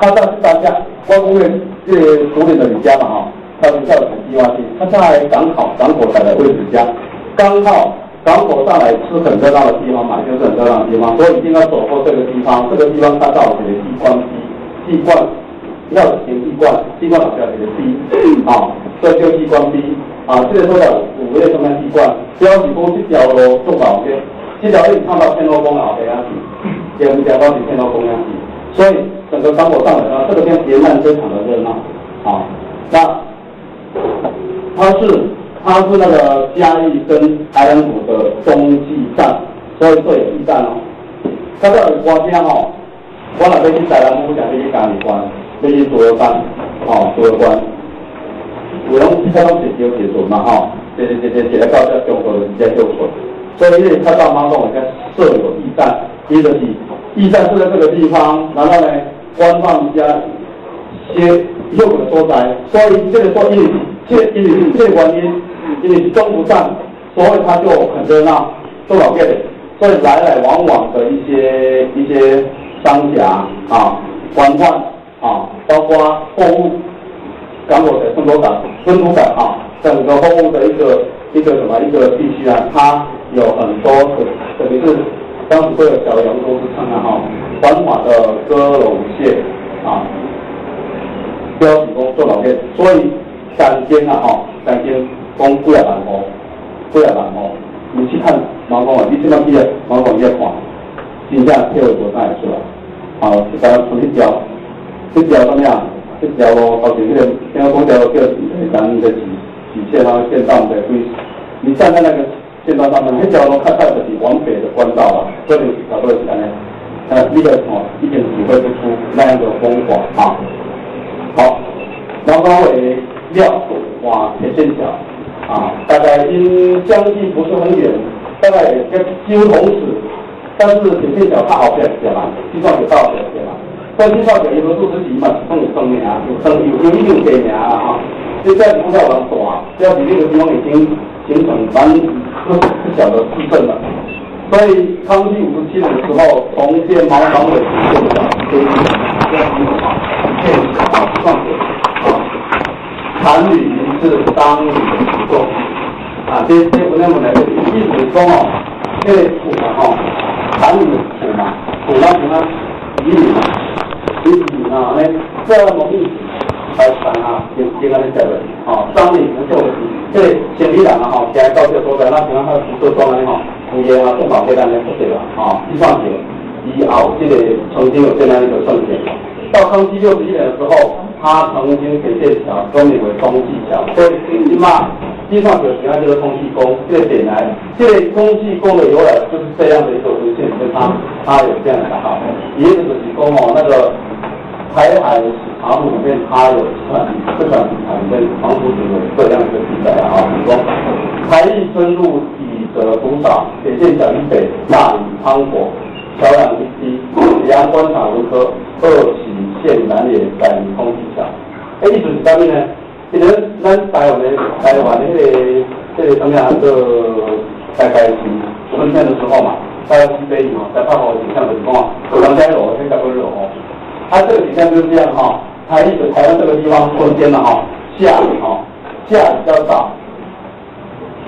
看到是大家关公院这处理的李家嘛哈，他是叫什么计划器？他在港口港口的位置家，刚好港口上来是很热闹的地方嘛，就是很热闹的地方，所以一定要走过这个地方，这个地方看到我们的激光机，激光要先激光，激光老师要给的啊，这就激光机。啊，这个说的五月中的地冠，标举公这条路做好些，这条路看到天后宫后边啊去，也不讲到是天后宫啊去，所以整个港口上来啊，这个边沿岸非常的热闹啊。那它是它是那个嘉义跟台南府的中继站，所以这有驿站哦。它到底关边哦，我那边去台南府，讲要去嘉义关，要去竹儿关，哦，竹儿关。有拢开到直接结束嘛吼，直接直接直接到这中国的直接就村。所以因为看到马东人家设有驿站，一个是驿站设在这个地方，然后呢，官方家些用的所在，所以这个说因这因为这个原因，因为是中途站，所以它就很热闹，做老店，所以来来往往的一些一些商家啊、官宦啊，包括货物。港口的分多港、分多港啊，整个货物的一个一个什么一个地区啊，它有很多的，等于是当时会有小洋都是称啊哈，繁华的歌龙线啊，标准工做老店，所以三间啊哈，三间供贵啊板红，贵啊板红，你去看毛公啊，你去那边毛公一看，金价配合多大出来，好，大家重新标，这标怎么样？这条路到前迄个，听讲条路叫咱的几几线啊，线道的规。你站在那个线道上面，那条路看到的是往北的官道啊，这里搞不是安尼。呃，那个哦，一点体会不出那样的风光啊。好，南方为料哇铁线桥啊，大概因相距不是很远，大概跟几乎同时，但是铁线桥它好点点嘛，计算有到点点嘛。关键少点，有个数十几嘛，是有生名，有生有有一定名啊哈。现在不要往大，要比那个地方已经形成蛮不不小的市镇了。所以康熙五十七年的时候，重建毛港尾线的飞机，要什么啊？建啊，上水啊，残旅是当旅的做啊，这这不那么来的，意思说哦，这土嘛哈，残旅土嘛，土嘛土嘛，遗旅嘛。你你啊，那这么密集，还谈啊，就就安尼讲的，哦，商业不做，这前里人啊，吼，现在到这所在，那平常他不做装安尼吼，有些啊，正好给咱来不对了，哦，计算起以后这个曾经有这样一个瞬间，到康熙六十一年的时候，他曾经给这条更名为东济桥，所以起码。计算者喜欢这个通气功，这个点来，这个通气功的由来就是这样的一个文献，跟他他有这样的哈，也就是功哦，那个台海史查目里面，它有这段这段里面，黄埔子有这样一个记载啊，说台艺深入以得多少，铁线桥以北，那里汤火，桥梁一低，阳观察如科，二喜线南也改通气桥，哎，意思是啥呢？其实咱台湾的台湾的那个这个什么样个大概是春天的时候嘛，在西北雨嘛，在泡好景象的情况，我刚才有现在不是有哦，它这个景象就是这样哈，它一直台湾这个地方春天了哈，下雨哈，下雨比较少，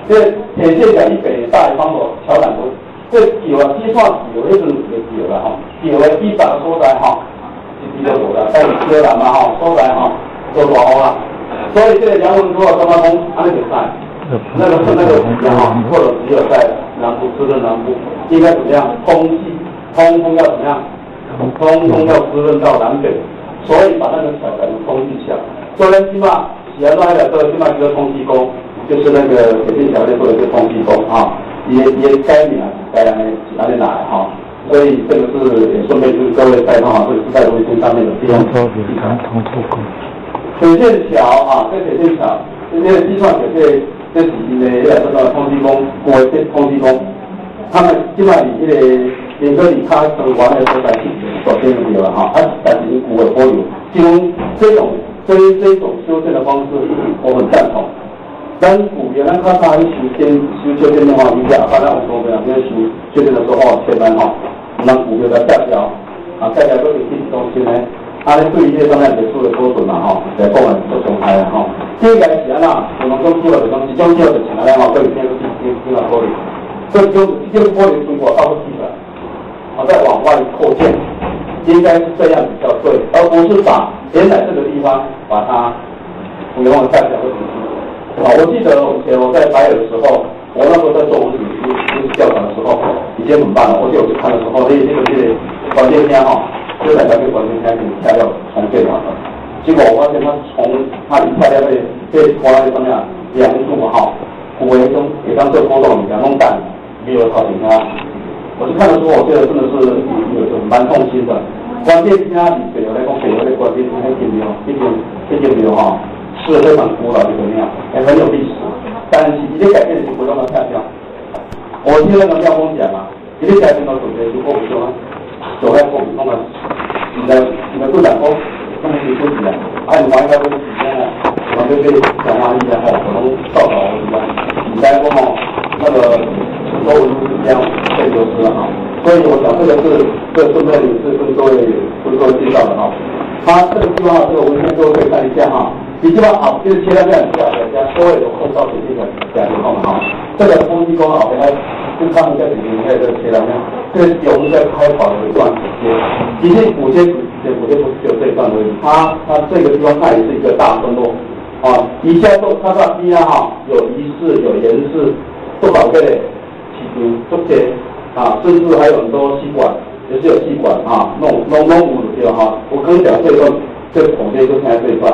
这铁线桥以北大雨方的桥梁都，这有啊，计算有一种也有了哈，有的地板所在哈，是比较多的，在车南嘛哈，所在哈，都大好了。所以这个杨文说的双方风，他那个在，那个那个地方哈，或者只有在南部，滋润南部，应该怎么样？空气通风要怎么样？通风要滋润到南北，所以把那个小改成空气桥。所以起码喜安那个起码一个通气工，就是那个铁线桥的或者是通气工啊，也也该你啊，该哪里哪里来哈。所以这个是也顺便就是各位在哈，或者是在微信上面的地方。通气工。铁线桥啊，这水线桥，这些计算这些这几年的这个通气工，国这通气工，他们基本上这个连个你他从完的时候才去做这个有了哈，他但是你古尔波有，用这种这这种修正的方式，我很赞同。但古原来他他修建修修建的话，你讲，反正我说的，因为修修建的时候前面哈，那古有的下桥啊，下桥都有这些东西呢。啊，咧对于这方面技术的标准嘛，吼，来讲啊，都重开啊，吼。第一个是安那，我们讲主要的东西，讲主要的请来咧，吼，对天都天天要玻璃，所以就这个玻璃通过到底了，啊，再往外扩建，应该是这样比较对，而不是把原来这个地方把它不用再讲个东西。啊，我记得以前我在白尔的时候，我那时候在做文史文史调查的时候，已经很棒了。我就有去看的时候，那那个那个关键天哈。就在那个关键开始下料重建完了。结果我发现他从他一下料被被拖在上面两度哈，五分钟也当这波动两弄蛋没有超顶啊。我就看得出，我觉得真的是有有蛮痛心的。关键是他北邮来讲，北邮的关键是很紧要，毕竟毕竟庙哈是非常古老的一个庙，也很有历史。但是一些改变是不用它下降。我听那个庙公讲啊，一些改变到首先就过不去了，走在过不去了。你的你的队长说，他们就休息了，按你玩一下这个时间呢，我就被讲完一下后，可能到早什么，你再过后那个周围是这样被流失了啊。所以我想这个是这个顺便是跟各位跟各位介绍的哈。他这个地方这个文件各位可以看一下哈。你地方好，就是切到这样子啊，大家所有的后照片这个这样子看哈。这个风机工啊，给他就看一下里面这个切到没有？这个油在开跑的一段补接，其实补接补接补接不是只有这一段而已，它它这个地方它也是一个大村落啊。以下都看到边啊哈，有仪式有颜色，不搞这里，其实这些。啊，甚至还有很多吸管，也是有吸管啊，弄弄弄五的地方哈。我刚讲这段，这孔接就现在这一段。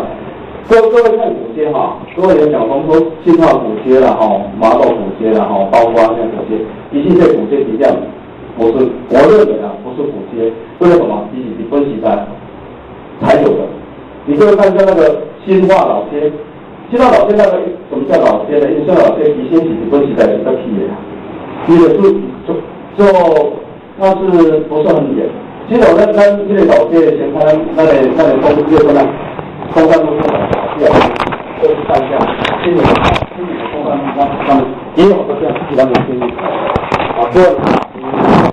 各各位看古街哈，各位有讲说说信号古街了哈，麻豆古街了哈，包括现在古街，一切这古街一样，我是我认为啊，不是古街，为什么？比比分析单才有的。你各位看一下那个新化老街，新化老街那个什么叫老街呢？因为新化老街以前是分析单是个屁的，你的是就。就它是不是很远？其实我在那那个老街前看那里那里公就什么，中山路上的老街，过去看一下，今年今年中山路上他们也有好多这样其他的生意。啊，这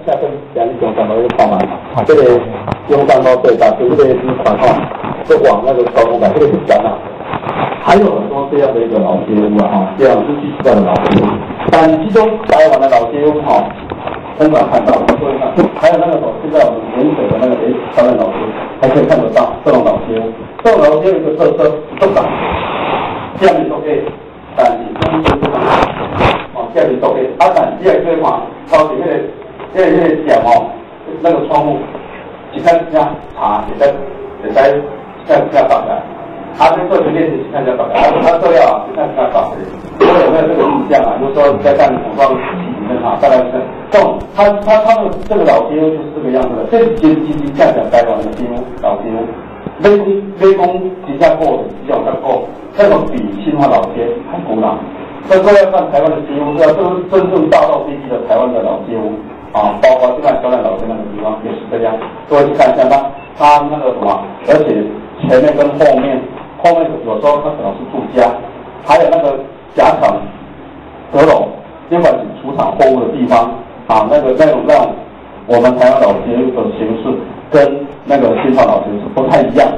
下次讲一讲怎么个跑嘛？这个中山路最大，就是这个传统，是往那个高空的这个是讲啊。还有很多这样的一个老街屋啊，哈，这样是奇怪的老街屋。但其中台湾的老街屋哈。很少看到，所以看，还有那个什么，现在我们盐水的那个诶，台湾老街，还可以看得到这种老街。这种老街有一个特色，不长，下面都可以，但是中间不长，哦，下面都可以，啊，但第二个嘛，超前面，那个那个点哦，那个窗户，你看这样爬，也在也在这样这样打开，他在做前面你看这样打开，他做料你看这样打开，各位有没有这个印象啊？就是说在看古装戏里面啊，大概是。这种，他他他们这个老街屋就是这个样子的，这几几几这样讲台湾的街屋，老街屋，威风威风几下过的，比较较过，这种比新华老街还古老。所以各位看台湾的街屋，这是真正大道地的台湾的老街屋啊，包括现在小南老街那个地方也是这样。各位去看一下它，它那个什么，而且前面跟后面，后面有时候它可能是住家，还有那个甲厂阁楼，另外是储藏货物的地方。啊，那个那种让，我们台湾老街的形式跟那个新潮老师是不太一样。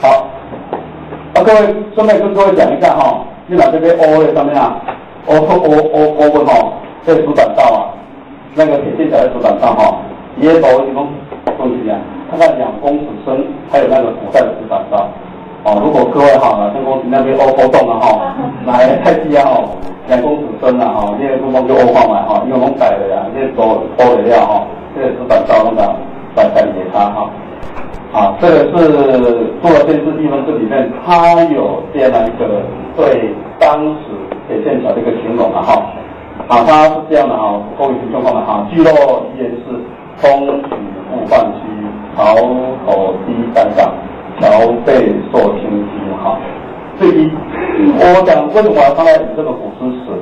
好，那各位顺便跟各位讲一下哈，你把这边 O 在上面啊，O O O O 问哈，这主板道啊，那个铁线桥的主板道哈，也保一共东西啊，看看两公尺深，还有那个古代的主板道。哦，如果各位哈，像公司那边 O O 动了哈，来太低啊哈。两公尺深了哈，这个地方就欧化嘛哈，因为我们改了呀，这多多的料哈，这个是板造那个板材给它哈，啊，这个是做了电视地方这里面，它有这样的一个对当时铁线桥的一个形容了哈，啊，它是这样的哈，构型状况的哈，聚落依然是风雨不换区，桥头低杆上，桥背受清晰哈。第一，我讲为什么要放在这个古诗词？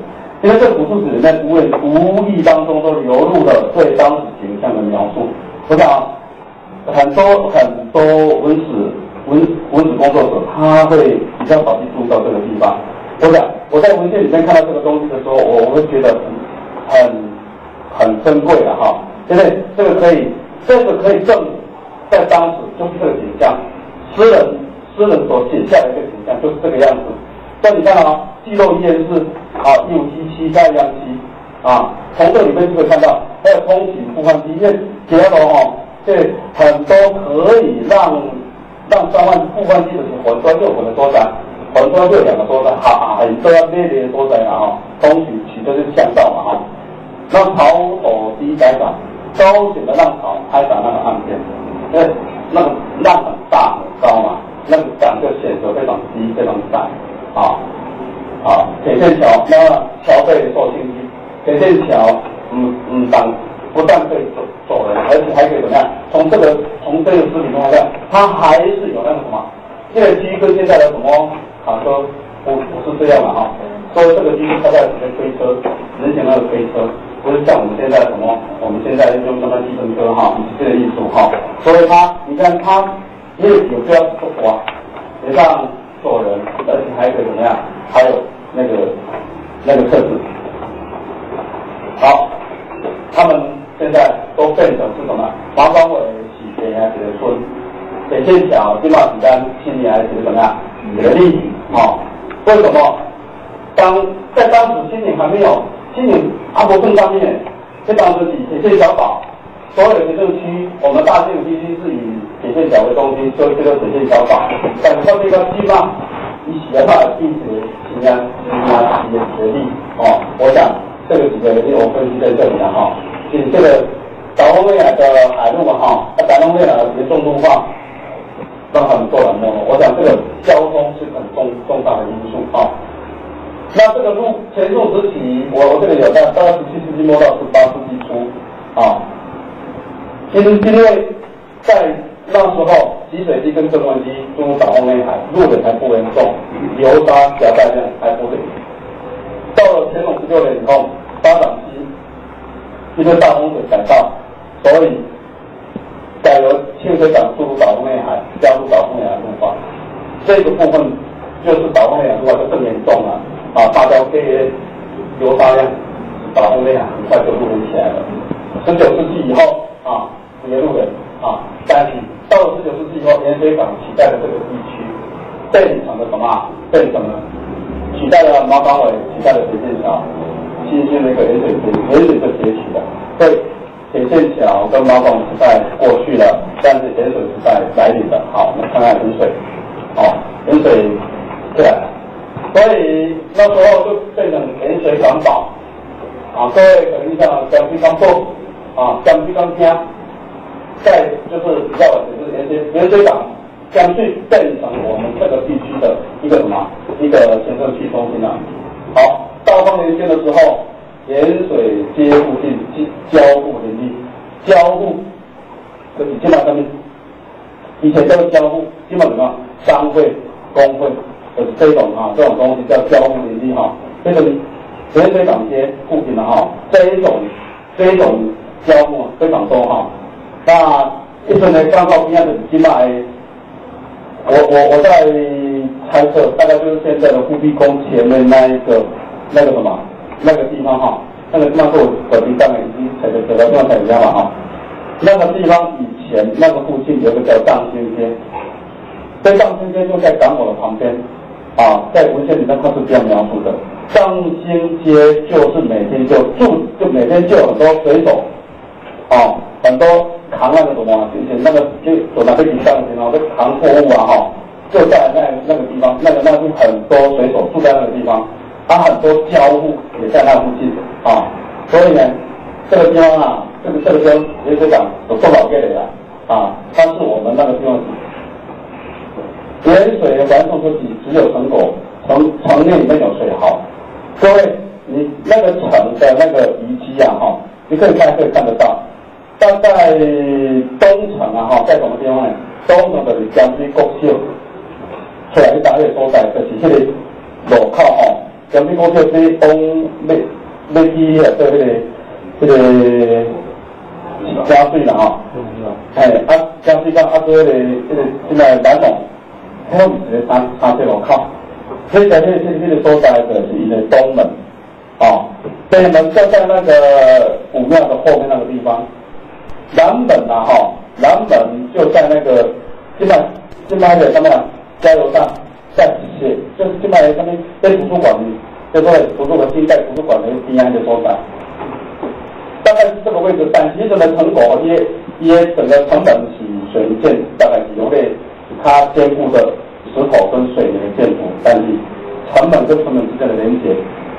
因为这个古诗词里面无无意当中都流露了对当时形象的描述。我想很多很多文史文文史工作者他会比较少去注意到这个地方。我想我在文献里面看到这个东西的时候，我我会觉得很很很珍贵的哈，因为这个可以这个可以证在当时就是这个形象，诗人。诗人所写下的一个形象就是这个样子。所以你看啊，记录依然是啊一五七七加央七啊，从这里面就可以看到，还有通行互换机，因为铁路哈，这很多可以让让三万互换机的混端就混的多载，混端就两个多载，哈哈，很多列列多载嘛哈，通行取的就是巷道嘛哈。那跑走低改版，高雄的浪潮拍打那个岸边，因为那个浪很大很高嘛，那个港就显得非常低非常窄，啊啊，铁线桥那桥被受侵击，铁线桥嗯嗯挡不但可以走走人，而且还可以怎么样？从这个从这个视频中来看，它还是有那个什么，这个机跟现在的什么卡车不不是这样的哈，所以这个机它在直接推车，人行那个推车。不是像我们现在什么，我们现在用什么计程车哈，是这个意思哈，所以它，你看它，因为有这样哇，也上坐人，而且还可以怎么样？还有那个那个车子，好，他们现在都变成是什么？华光伟洗钱啊，这个村，北线桥金马子丹心里还是怎么样？举个例子啊，为什么？当在当时心里还没有。今年阿伯镇上面，这当时以铁线小岛，所有的行政区，我们大庆地区是以铁线桥为中心，所以这个铁线小岛，但是这个地方，以企业化并且新疆新疆企业实力哦，我想这个几个原因我分析在这里了哈。这个岛东未来的海路嘛哈，那岛东未来的严重路况，让他们做了梦，我想这个交通是很重重大的因素啊。那这个路前宋时期，我我这里有在大概十七世纪末到十八世纪初啊，因因为在那时候，集水机跟蒸汽机进入岛内海，入的还不严重，油渣夹带量还不对。到了乾隆十六年以后，发展期，因为大洪水改道，所以改由清水港注入岛内海，加入岛内海路化，这个部分就是岛内海路化就更严重了。啊，大家这些油大量，打后面啊，很快就路人起来了。十九世纪以后啊，这些路人啊，但是到了十九世纪以后，盐水港取代了这个地区，变成了什么？变成了取代了马港尾，取代了铁线桥，新兴的一个盐水区，盐水就崛起了。所以铁线桥跟马港时代过去了，但是盐水时代来临的。好，我们看看盐水，哦，盐水对。所以那时候就变成盐水港岛，啊，各位可能像江西刚做，啊，江西刚听，在就是比较就是盐水盐水港，将去变成我们这个地区的一个什么一个行政区中心了。好，到方年间的时候，盐水街附近交互林立，交互，这基本上面，以前叫交互，基本什么商会、工会。就是这种啊，这种东西叫交互林立哈，这个盐水港街附近的哈，这一种这一种交互非常多哈。那一村呢，刚好边上的金马，我我我在拍摄，大概就是现在的富碧宫前面那一个那个什么那个地方哈，那个地方是我手机上面已经写的写的这样写一样了哈。那个地方以前那个附近有个叫藏新街，在藏新街就在港口的旁边。啊，在文献里面它是这样描述的：张兴街就是每天就住，就每天就很多水手，啊，很多扛那个什么，以前那个就走那个地上去，然后扛货物啊，哈，就在那那个地方，那个那是很多水手住在那个地方，他很多交户也在那附近，啊，所以呢，这个地方啊，这个这个跟刘局长有多少个人啊？啊，它是我们那个地方。盐水的传送出去只有成果，城城内里面有水好。各位，你那个城的那个遗迹啊，哈，你可以看可以看得到。但在东城啊，哈，在什么地方呢？东城的江西国小，出来一大列所在，就是迄个路口哈。江西国小是东要要去啊，做迄个迄个加水啦，哈。哎，啊，江西港啊，做迄个迄个现在南农。它唔是三三这路口，所以在这这这个所在的是一个东门，啊，北门就在那个古庙的后面那个地方，南门呐哈，南门就在那个金麦金麦的什么加油站，在是就是金麦的上面在图书馆里，就是图书馆新在图书馆的边安的所在，大概是这个位置，但其实的成果也也整个成本是水建大概是由为。它兼顾的石头跟水泥的建筑，但是成本跟成本之间的连接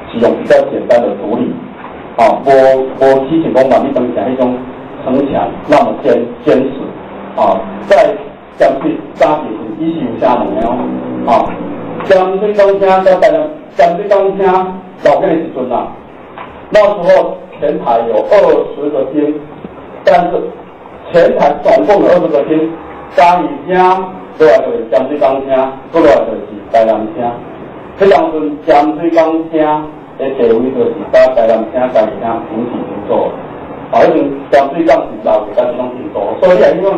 是用比较简单的处理。啊，我我提醒讲嘛，你等讲一种城墙那么坚坚实啊，在江水沙底依是有啥物的哦啊，江水港厅在台南江水港厅老建的时阵啊，那时候前台有二十个厅，但是前台总共有二十个厅，嘉义厅过来就是江水港厅，过来就是台南厅，这当阵江水港厅的地位就是甲台南厅、嘉义厅平起平坐。啊，迄阵江水港是老是甲这种程度，所以啊，因为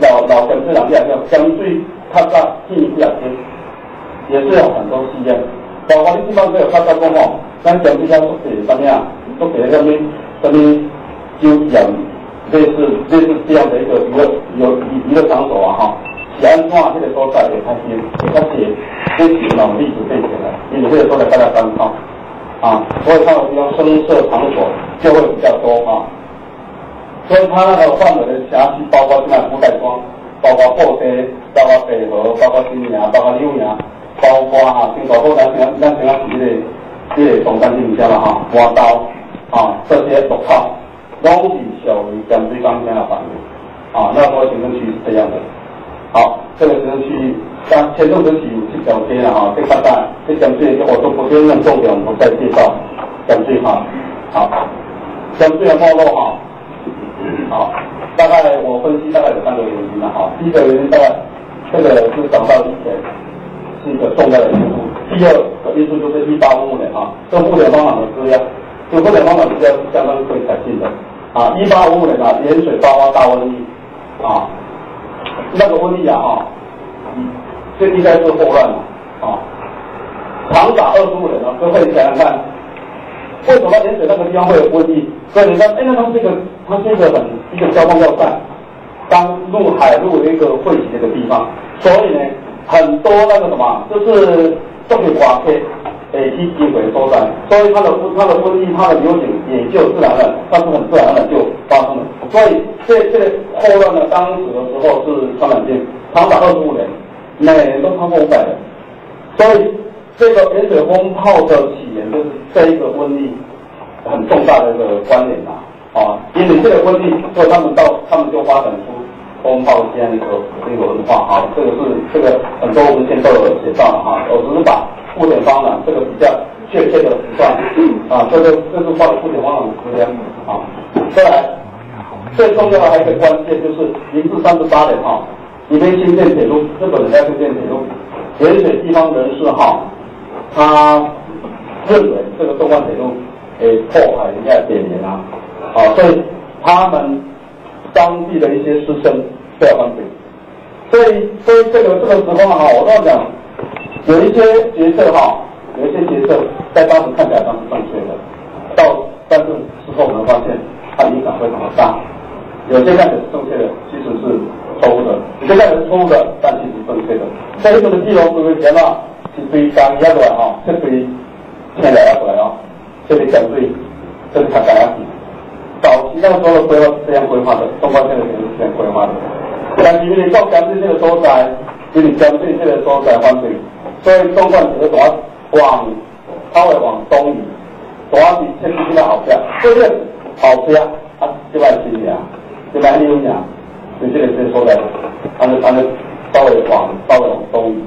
老老江水人也叫江水较早建几啊间，也是有很多戏院，包括你地方都有较早讲吼，咱江水乡做些什么啊，做些什么什么酒店，类似类似这样的一个娱乐有娱乐场所啊哈，是安怎这个所在会较些会较些这是老历史背景的，因为这个所在大家参考。啊，所以它的地方声色场所就会比较多啊，所以它那个范围的辖区包括现在古代庄，包括后街，包括北河，包括新营，包括柳营，包括啊，新高坡咱像咱像是这个这个中山地下了哈，花刀啊这些路口，拢是属于江水港乡的范围啊，那时候行政区是这样的。好，这个行政区。像前段时期有去交接了哈，这看看这江水的活动，不用用重点，我再介绍江水哈。好，江水的脉络哈，好，大概我分析大概有三个原因了哈。第一个原因大概这个是涨到以前是一个重要的因素，第二个因素就是一八五五年哈，这互联网的资料，就互联网的资料是相当可以改进的啊。一八五五年啊，盐水爆发大瘟疫啊，那个瘟疫啊哈。这应该是霍乱了啊，长达二十五年了。各位想想看，为什么盐水那个地方会有瘟疫？所以你看，哎，那它是一个它是一个很一个交通要塞，当陆海陆的一个汇集的一个地方，所以呢，很多那个什么，就是重点刮客，诶，去机会所在，所以它的它的瘟疫，它的流行也就自然了，它是很自然的就发生了。所以这这个霍乱呢，当时的时候是传染病，长达二十五年。每年都超过五百人，所以这个盐水风炮的起源就是这一个瘟疫很重大的一个关联呐啊，因为这个瘟疫，所以他们到他们就发展出风炮这样一个这个文化啊，这个是这个很多文献都有写到了哈，我只是把复点方呢这个比较确切的算啊，这个这是放复点方的时间啊，再来最重要的还有一个关键就是零至三十八年哈。里面新建铁路，日本人在修建铁路，盐水地方人士哈，他认为这个东关铁路诶破坏人家边缘啊，啊，所以他们当地的一些师生都要反对，所以所以这个这个时候哈，我要讲有一些决策哈，有一些决策在当时看起来当是正确的，到但是事后我们发现它影响非常的大，有些看起来是正确的，其实是。错误的，现在是错误的，但其实正确的。所以这个地龙是为什么？是对钢压过来哈，这对天然压过来哦，这里相对这里它干压低。早期那个时候的规划是这样规划的，东关线的铁路是这样规划的。但是因为到江水这个所在，因为江水这个所在环境，所以东关铁路往往它会往东移，主要是设计比较好些，这个好些啊，这边新的啊，这边有呢。你这个先说的，他们他们稍微往稍微往东移，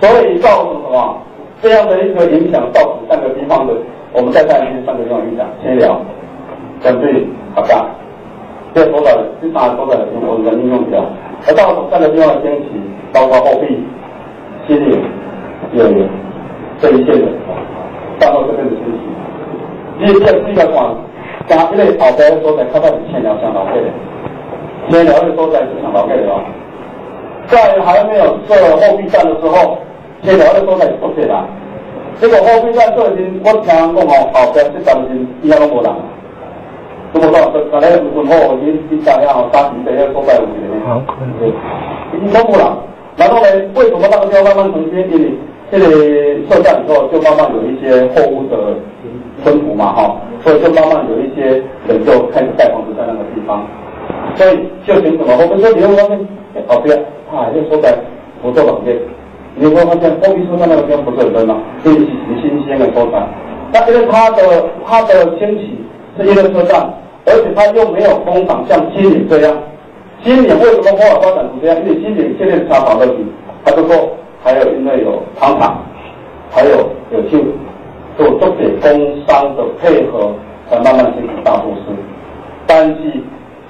所以造成什么这样的一个影响，造成三个地方的，我们再看一些三个地方影响，先聊，相对好大，这说的经常说的我们的应用表，而造成三个地方的兴起，包括货币、心理、有这一切的，到到这边的兴起，你这这个讲，加因为后边所在它到底欠了相当多的。先聊的说在市场老概的哦，在还没有设货币站的时候，先聊的说在不对啦。结果货币站设已经我听讲哦，后边这担心以后拢无人。怎么说？刚才问我，已经已经讲了哦，三十岁要所在有几好，已经都无人。然后呢，为什么那个地方慢慢重新因为这里设站以后，就慢慢有一些货物的分布嘛哈，所以就慢慢有一些人就开始盖房子在那个地方。所以就凭什么？我们说你会发现，哦对啊，他还在说在福州旁边，你会发现货币车站那个地方不是很热闹，是很新鲜的所在。那因为它的它的兴起是一个车站，而且它又没有工厂像新岭这样。新岭为什么无法发展成这样？因为新岭现在茶厂的比，他就说还有因为有糖厂，还有有去做做给工商的配合，才慢慢形成大都市。但是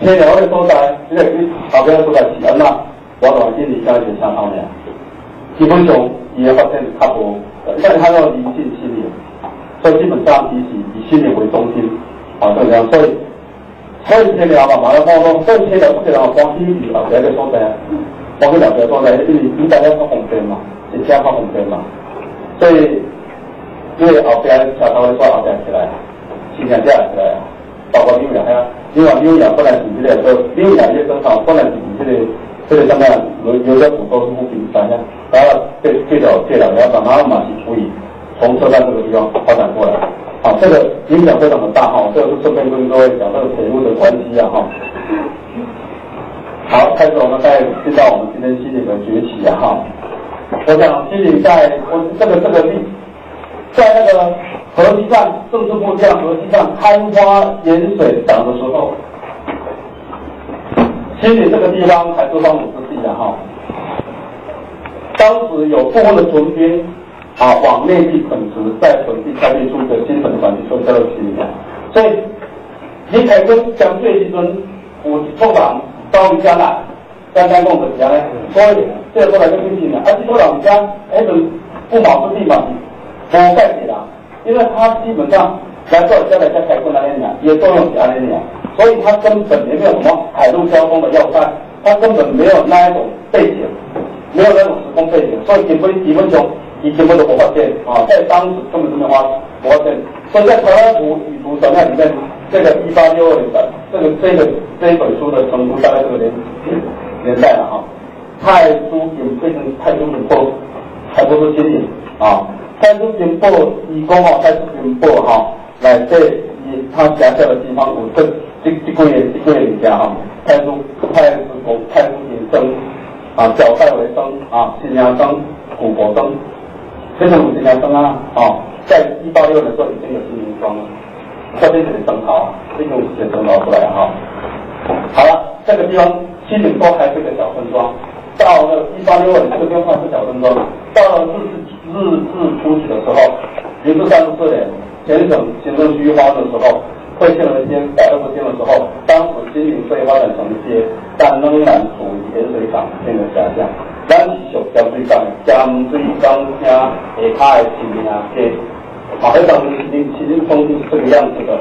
天聊的所在，这个后边所在是安那，我话新岭加一点相方面，基本上伊的发展较无，因为它要临近新岭，所以基本上以以以新岭为中心，啊，就这样，所以。所以天聊嘛，马上讲讲，所以天聊不可能光去旅游别个所在，光去了别个所在，因为你大家较方便嘛，是较方便嘛。所以因为后边桥头的说后边起来，新疆起来，包括纽约呀，因为纽约本来是这个说纽约也正常，本来是这个这个上面有有的土都是不平坦的，然后这这条这条要慢慢嘛是可以从车站这个地方发展过来。好，这个影响非常的大哈，这个是顺便跟各位讲这个铁路的关系啊哈。好，开始我们再进到我们今天新里的崛起啊哈。我想新里在我这个这个地，在那个河西站政治部这样河西站开花盐水长的时候，新里这个地方还是方土之地啊哈。当时有部分的屯兵。啊，往内地垦殖，在本地开辟出一个新的环境，所以叫做新疆。所以，你开跟相对时阵，有一撮人到你家来，刚刚讲的是安尼，所以这个过来就更新了。啊，这撮人家，哎，不毛之地嘛，无盖起了，因为他基本上来做家来在开垦那边讲，也作用是安尼讲，所以他根本没有什么海陆交通的要塞，他根本没有那一种背景，没有那种时空背景，所以几分几分钟。以前我都不发现啊，在当时根本就没发发现。所以在《台湾图与图档案里面，这个一八六二年的这个这个这一本书的成都大概这个年年代了哈。太书经变成太书经报，还不是新历啊。太书经报以讲哦，太书经报哈，来这他狭小的地方有这这这几年这几年里家哈，太书太书公太书经生啊，脚太为生啊，新娘生古国生。这是五十年生啊，哦，在一八六的时候已经有新民庄了，这边是生蚝，这个五十年生蚝出来哈。好了，这个地方七点多还是个小村庄，到了一八六二这个地方是小村庄，到了日日日治初期的时候，民国三十四年，全省行政区域划的时候，会县人间百二十天的时候，当时新民被发展成街，但仍然处于盐水港线的下降。咱是属江水港，江水港厅下卡的市民啊，给马海当时其实其风就是这个样子的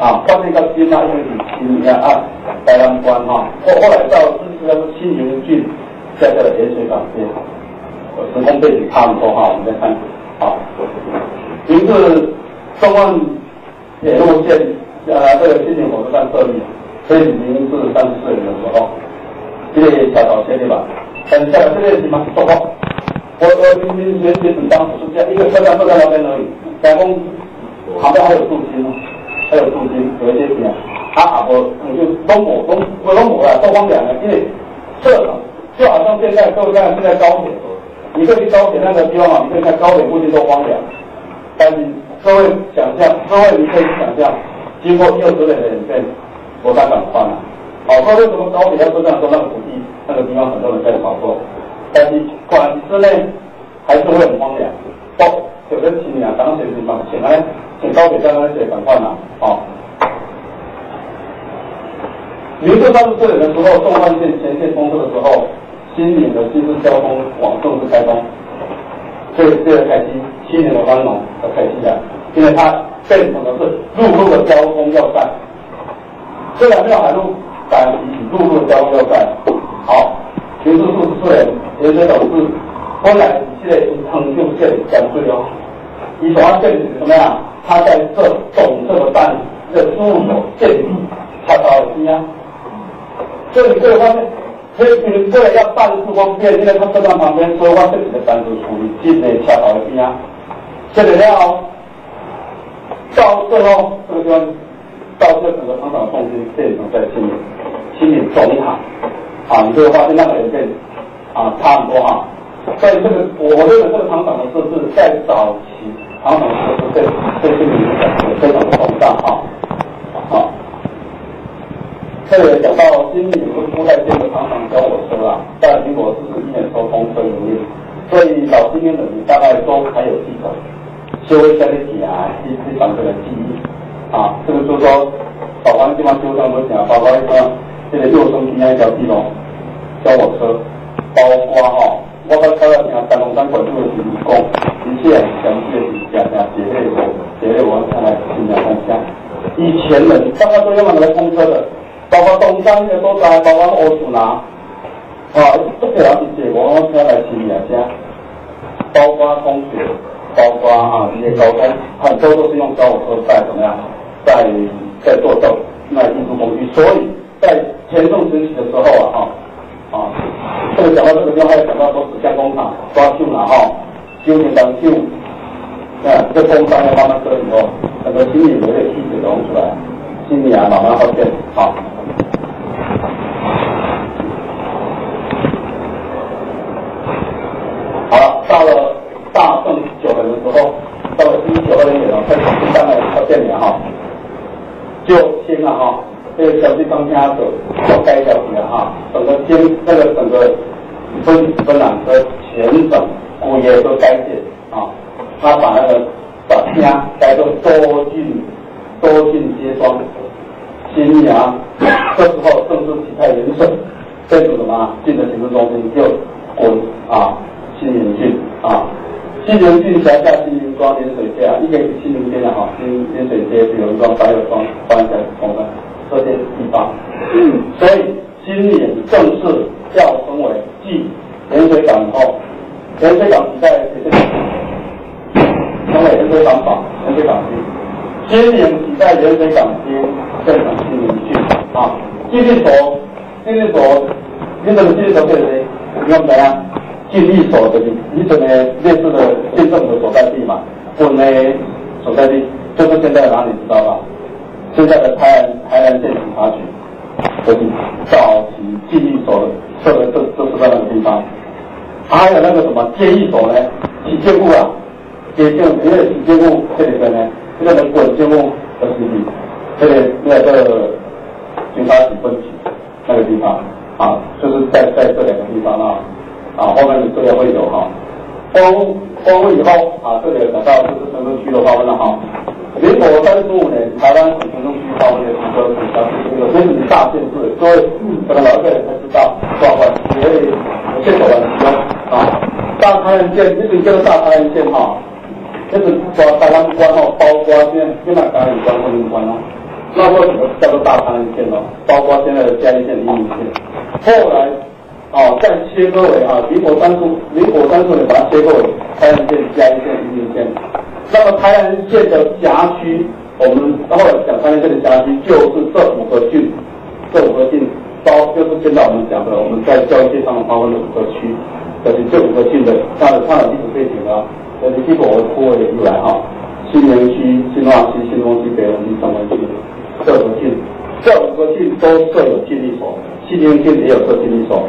啊。发现到新啊，因为是新啊，台湾关哈，后后来到是叫做新营郡，在这个盐水港边，时空背景差不多哈。我们再看，好，名字中万铁路线呃这个新营火车站设立，所以已经是三十四年的时候，这个小岛建立吧。等下来这个地方说话，我我明明原原本当时是这样，一个车站坐在那边而已，加工旁边还有镀金哦，还有镀金，有一些点，啊我我就都抹都我东某啊，都荒凉了，因为这就好像现在各位看现在高铁，你可以去高铁那个地方啊，你可以看高铁附近都荒凉，但是各位想象，各位你可以想象，经过一二十年的演变，多大转换了。好，说为什么高铁要车站说那个土地？那个地方很多人在炒作，但是管之内还是会很荒凉。哦，有的青年啊，当时地方，请来请高铁站那些转换呐，哦。民国三十四年的时候，纵贯线前线通车的时候，新岭的新式交通网正式开通，这这个开机，新岭的繁荣的开机啊，因为它变成的是陆路的交通要塞，虽然没有海路，但以陆路的交通要塞。好，民国四十四年，盐水董事本来是在长寿县江水哦，以所要建是什么样？他在这总这个站的枢纽建立，他到了中央。所以这个方面，所以为了要办事方便，因为他车站旁边，所以我这里的单子处于近的恰到的中央。这里要到最后这个地方，到这整个厂长的重心变成在心里，心里总塔。啊，你就会发现那个有点啊差很多哈。所以这个，我认为这个厂长的设置在早期厂长设置对对这个影响也非常的重大哈。好，这里讲到新营是初代建的厂长小火车啦，在苹果四十一年收通车营业，所以老新营的你大概都还有记得，修一下的起啊，一一长这个记忆啊，这个就是说，宝安地方修上都讲，包括一个这个右松平安一条地龙小火车，包括哈，我刚才听三龙山管路的员工，一切详细的讲讲节内容，节内容看来听讲看下，以前人大家都用来通车的。包括东山那个所在，包括乌厝南，啊，这个也是借我我车来新名家，包括通学，包括啊这些高中，很多都是用小火车在怎么样，在在做动，那运输工具。所以在前宋时期的时候啊，啊，这个讲到这个地方，还要讲到说纸箱工厂抓旧了哈，修年当旧，啊，这工商要慢慢做以后，很多心里有点气质融出来，心里啊慢慢发现，好。好，到了大正时候，到了一九二零年了，开始新上的条件年哈，就先了哈，这个小区刚加走要盖小区了哈，整个先那个整个分分两个全省物业都改建啊，他把那个把家改做多进多进街庄。新阳，这时候正式启开人生，这是什么？进的行政中心就滚啊，新营郡啊，新营郡辖下新营庄、连水街啊，一个是新营街的哈，新连水街、比如庄、白油庄、关家等等这些地方。所以新营正式要称为继连水港后，连水港在这里，称为连水港坊、连水港区。新营只在连水港街镇上新营郡啊，经历所，经历所，你怎么经历所对不对？你看怎么样？经历所的你你怎么类似的县政府所在地嘛？本呢所在地就是现在哪里知道吧？现在的台南台南县警察局，就是早期经历所设的这这是在那个地方。还有那个什么监狱所呢？体监部啊，监监因为体监部这里边呢。这个能滚进入的基地，这里那个警察局分局那个地方啊，就是在在这两个地方啊，啊后面的资料会有哈。封封以后啊，这里讲到就是城中区的划分了哈。民国三十五年，台湾省城中区划分的许多城乡这个这是大县市，各位可能老一辈才知道划分，因为线索很集中啊。大开县，一直叫大开县哈。这是说台湾关哦，包括现在现在嘉义关、和民关哦，那为什么叫做大台湾线哦？包括现在的嘉义县、宜兰县，后来啊再切割为啊，民国三十民国三十年把它切割为台湾县、嘉义县、宜兰县。那么台湾县的辖区，我们然后讲台湾县的辖区就是这五个郡，这五个郡包就是现在我们讲的我们在教育界上划分的五个区，就是这五个郡的它的它的历史背景啊。呃，结果我拖了出来哈，新园区、新化区、新丰区、北门区、三门区，这五个郡，这五个郡都设有监理所，新园区也有设监理所。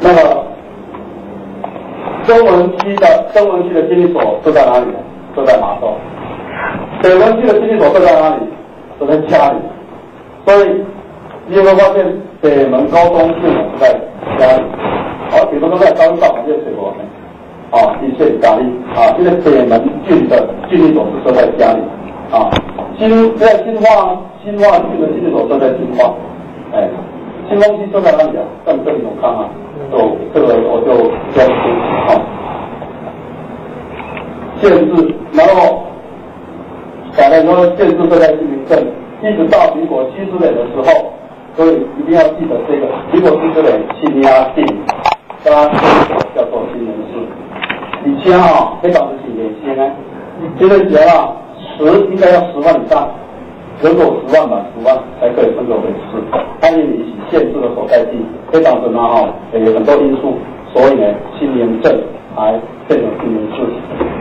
那么，中文区的中文区的经理所设在哪里呢？设在马洲。北门区的经理所设在哪里？设在家里。所以，你有没有发现北门高中是在家里？好，比如说在高一大旁边水果。啊，一切家里啊，因为北门郡的郡立所是设在家里啊，新在新化新化郡的经理所设在新化，哎，新丰区设在哪里啊？在这里有看啊，就这个我就这样说啊，县治，然后讲了说县治设在新民镇，一直到民国七十年的时候，所以一定要记得这个民国七十年新压地，家叫做新人市。以前啊，非常的几年前呢，现在只要十应该要十万以上，人口十万吧，十万才可以称作为市。它因为县市的所在地非常的难哈，有很多因素，所以呢，新年镇才变成新年市。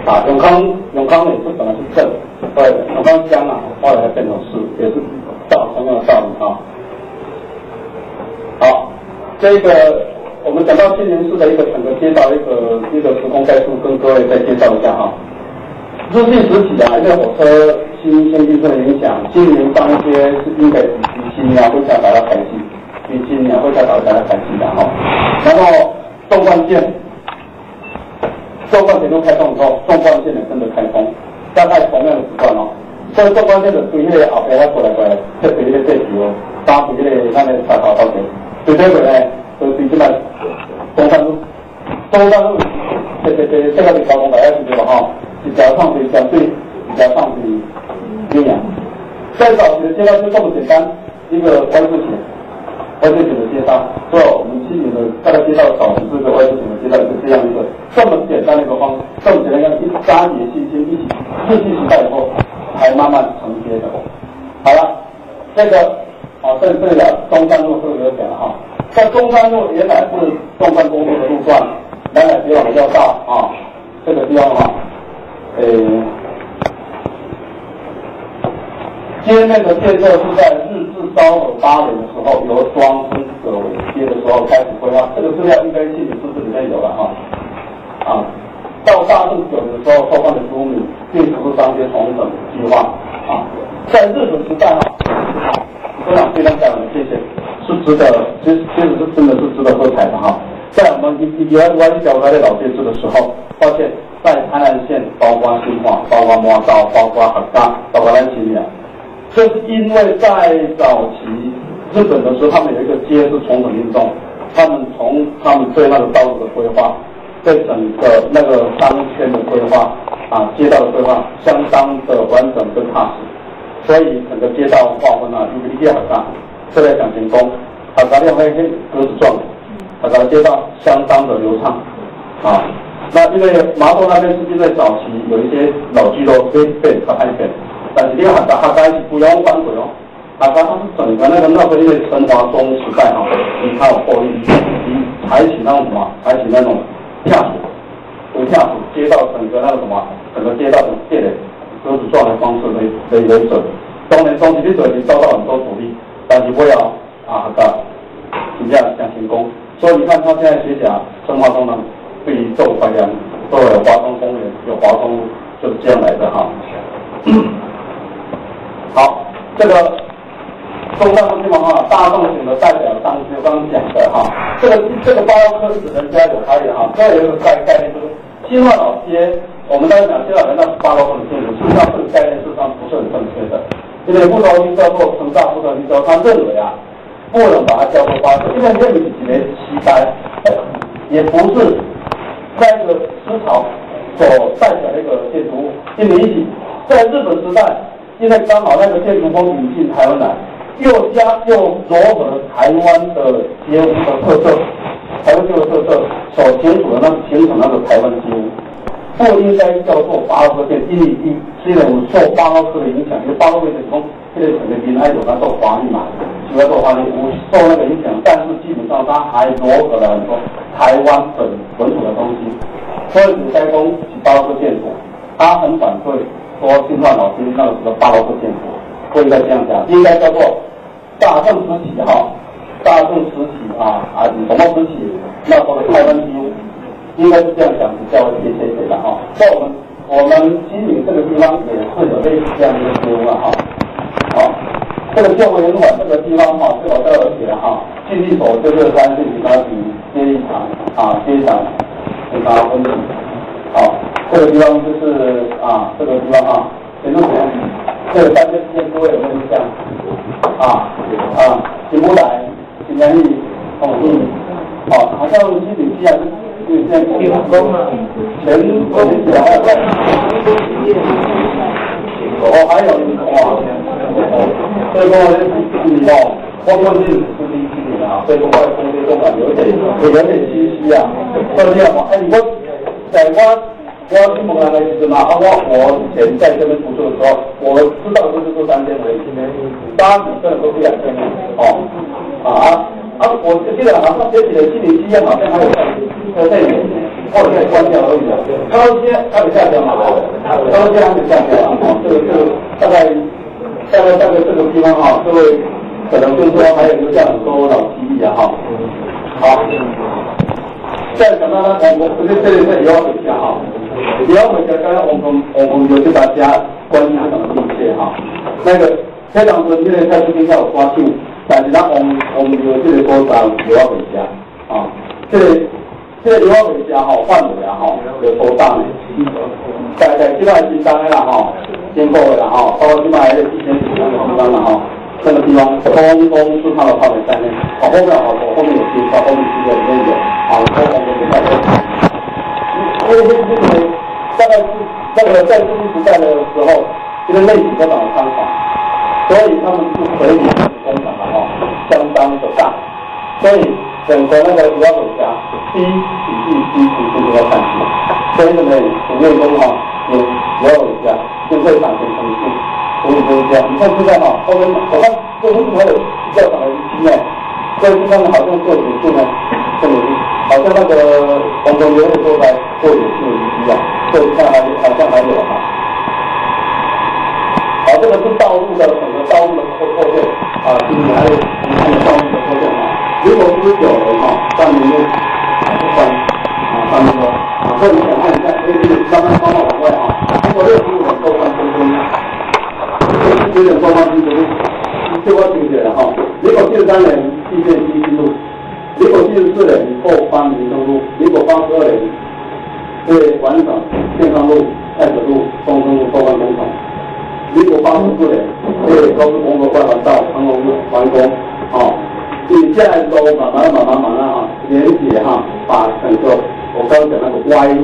啊，永康永康也是本来是镇，后来永康乡啊，后来变成市，也是道同样的道理啊。好，这个。我们讲到新年市的一个整个街道一个一个时空概述，跟各位再介绍一下哈。日记时起啊，因为火车新新技术的影响，今年当街是应该以及新啊会下达到开机，比今年会再搞一家开机的哈。然后纵贯线，纵贯铁路开通以后，纵贯线也跟着开通，大概同样的时段哦。所以纵贯线的对迄个后边遐过来过来，特别迄个设计哦，搭配迄个咱的沙头道路，最底个呢，就是即摆中山路，中山路，这这这这个是交通大家知道吧？哈，一条上是相对，一条上是绵阳。在早期的街道就这么简单，一个 Y 字形，Y 字形的街道，是吧我们今年的大概街道早期这个 Y 字形的街道是这样一个这么简单的一个方，这么简单一个一三年新兴一起日系时代以后，才慢慢承接的。好了，这个啊，这这个中山路这个有讲了哈，在中山路原来是纵贯公路的路段，南来北往的要道啊，这个地方哈，呃。街面的建设是在日治昭和八年的时候，由庄村葛伟接的时候开始规划。这个资料应该信息数字里面有了哈。啊，到大正九年的时候，受换的租民并实施商街重整计划。啊，在日本时代哈，非常非常感恩，谢谢，是值得，其实其实是真的是值得喝彩的哈。在我们一一弯弯角开的老建筑的时候，发现，在台南县，包括新化，包括摩道，包括河大，包括南青鸟。就是因为在早期日本的时候，他们有一个街是重整运动，他们从他们对那个道路的规划，对整个那个商圈的规划啊，街道的规划相当的完整跟踏实，所以整个街道划分啊，一个一定很大。这在讲成功，啊，咱们会黑格子状，啊，咱街道相当的流畅啊。那因为麻豆那边是因为早期有一些老居都被被他安全。但是你要大家是不用反悔哦，大家它是整个那个那时候因为陈华中时代哈，你看后一你采取那种什么，采取那种下属，为下属街道整个那个什么，整个街道的建的格子状的方。式来来来走。当年中期的时候已经遭到很多阻力，但是不要啊的评价想成功。所以你看他现在写讲陈华中呢，被受欢迎，作为华中公园有华中就是这样来的哈。好，这个中山路地方哈，大众型的代表商就刚刚讲的哈，这个这个巴洛克是人家有差异哈，这有一个概概念就是新化老街，我们刚才讲新化人那是巴洛克的建筑，事实上这个概念事实上不是很正确的，因为不同意叫做成大不同意叫他认为啊，不能把它叫做巴洛克，因为这里几年期待，也不是在这个思潮所代表的一个建筑物，因为在日本时代。现在刚好那个建筑风引进台湾来，又加又融合了台湾的街屋的特色，台湾街的特色所形成的那形成那个台湾街屋，不应该叫做巴洛克建，因为一虽然受巴洛克的影响，因为巴洛克是从这个整个民爱有它受华丽嘛，主要做华丽，不受那个影响，但是基本上它还融合了很多台湾本本土的东西，所以古代宫是巴洛克建筑，他很反对。说新化老街那个时候巴洛克建筑，不应该这样讲，应该叫做大正时期哈，大正时期啊啊什么时期？那时候的台湾街，应该是这样讲比较贴切一点的哈。在我们我们西宁这个地方也是有类似这样的一个街屋啊哈。好，这个旧文馆这个地方哈，是我这儿写的哈，进地所就是三四零八零街场啊街场非常分明。好。这个地方就是啊，这个地方啊，前路前，这三边之间各位有没有印象？啊啊，金木台、金江义、红义，好，好像基本西啊，是是在天宫啊，前前两个。哦，还有哇，所以说你哦，包括是是一年啊，所以说我空间中啊有点有点稀稀啊，这样嘛，哎，你说在我。我去蒙南的意思嘛，啊，我我以前在这边读书的时候，我知道都是做三千回，八几份都是两千五，哦，啊啊，我记得好像写起的心理经验好像还有在在在有，或者在关掉而已啊。高阶它得下降嘛，高阶还得下降啊，这个这个大概大概大概这个地方哈，各位可能就是说还有留下很多老记忆啊哈。好，再讲到呢，我我这这里这里要回下哈。你要回家，刚刚我们我们有给大家关心非常的密切哈。那个车长说，现在在这边要抓紧但是咱往往有这个所在留啊未下，啊，这这个留啊未下吼，范围啊吼，有所当的，大概即摆新当的啦吼，经过的啦吼，包括即摆的之前几年的地方了哈，那个地方通通是它的范围在内，啊，后面好多后面有介绍，后面资料里面有，啊，后面有介绍。因为这个大概是那个在中时代的时候，这个内景都长得仓房，所以他们是水里工厂的哈，相当的大，所以整个那个主要管辖低体积低体积都要看齐，所以呢，土内工哈也主要管辖就会产生冲突，所以就是这样。你看现在哈，后面我看这为什么有比较长的一区呢？所以他们好像做点数呢，这里好像那个红红油的说来做点数一样，所以看还好像还有哈。好，这个是道路的整个道路的破破碎啊，今年还有你看道路的破碎啊。如果是九人哈，上面就不分啊，上面说啊，所以你想看一下，可以慢慢慢慢往外啊。如果六十五人都算分分，有点多方分分，这我听起来哈。如果第三人地线新进路，如果七十四人后方民生路，如果八十二人为完整健康路、爱德路、东升路、后方工程。如果八十四人为高速公路外环道、长隆路完工，哦，你现在都慢慢慢慢慢慢啊，连接哈，把整个我刚讲那个 Y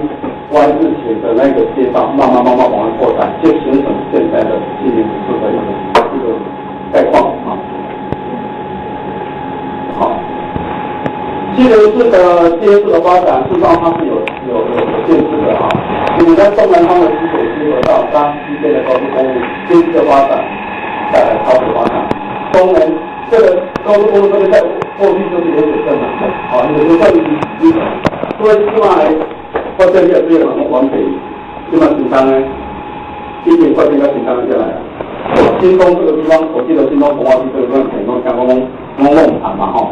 Y 字形的那个街道慢慢慢慢往外扩展，就形成现在的西宁市的一个一个概况啊。好，西宁市的街市的发展，事实上它是有有有有限制的哈。你们在东南方的溪水结合到当西边的高速公路，经济的发展带来超速发展。东南这个高速公路这个在过去就是流水线嘛，好，你就算你所以起码来，或者你也是往往北，起码新疆呢，一点快点要新疆下来了。新东这个地方，我记得新东红花区这个地方，很多讲公公公弄盘嘛哈。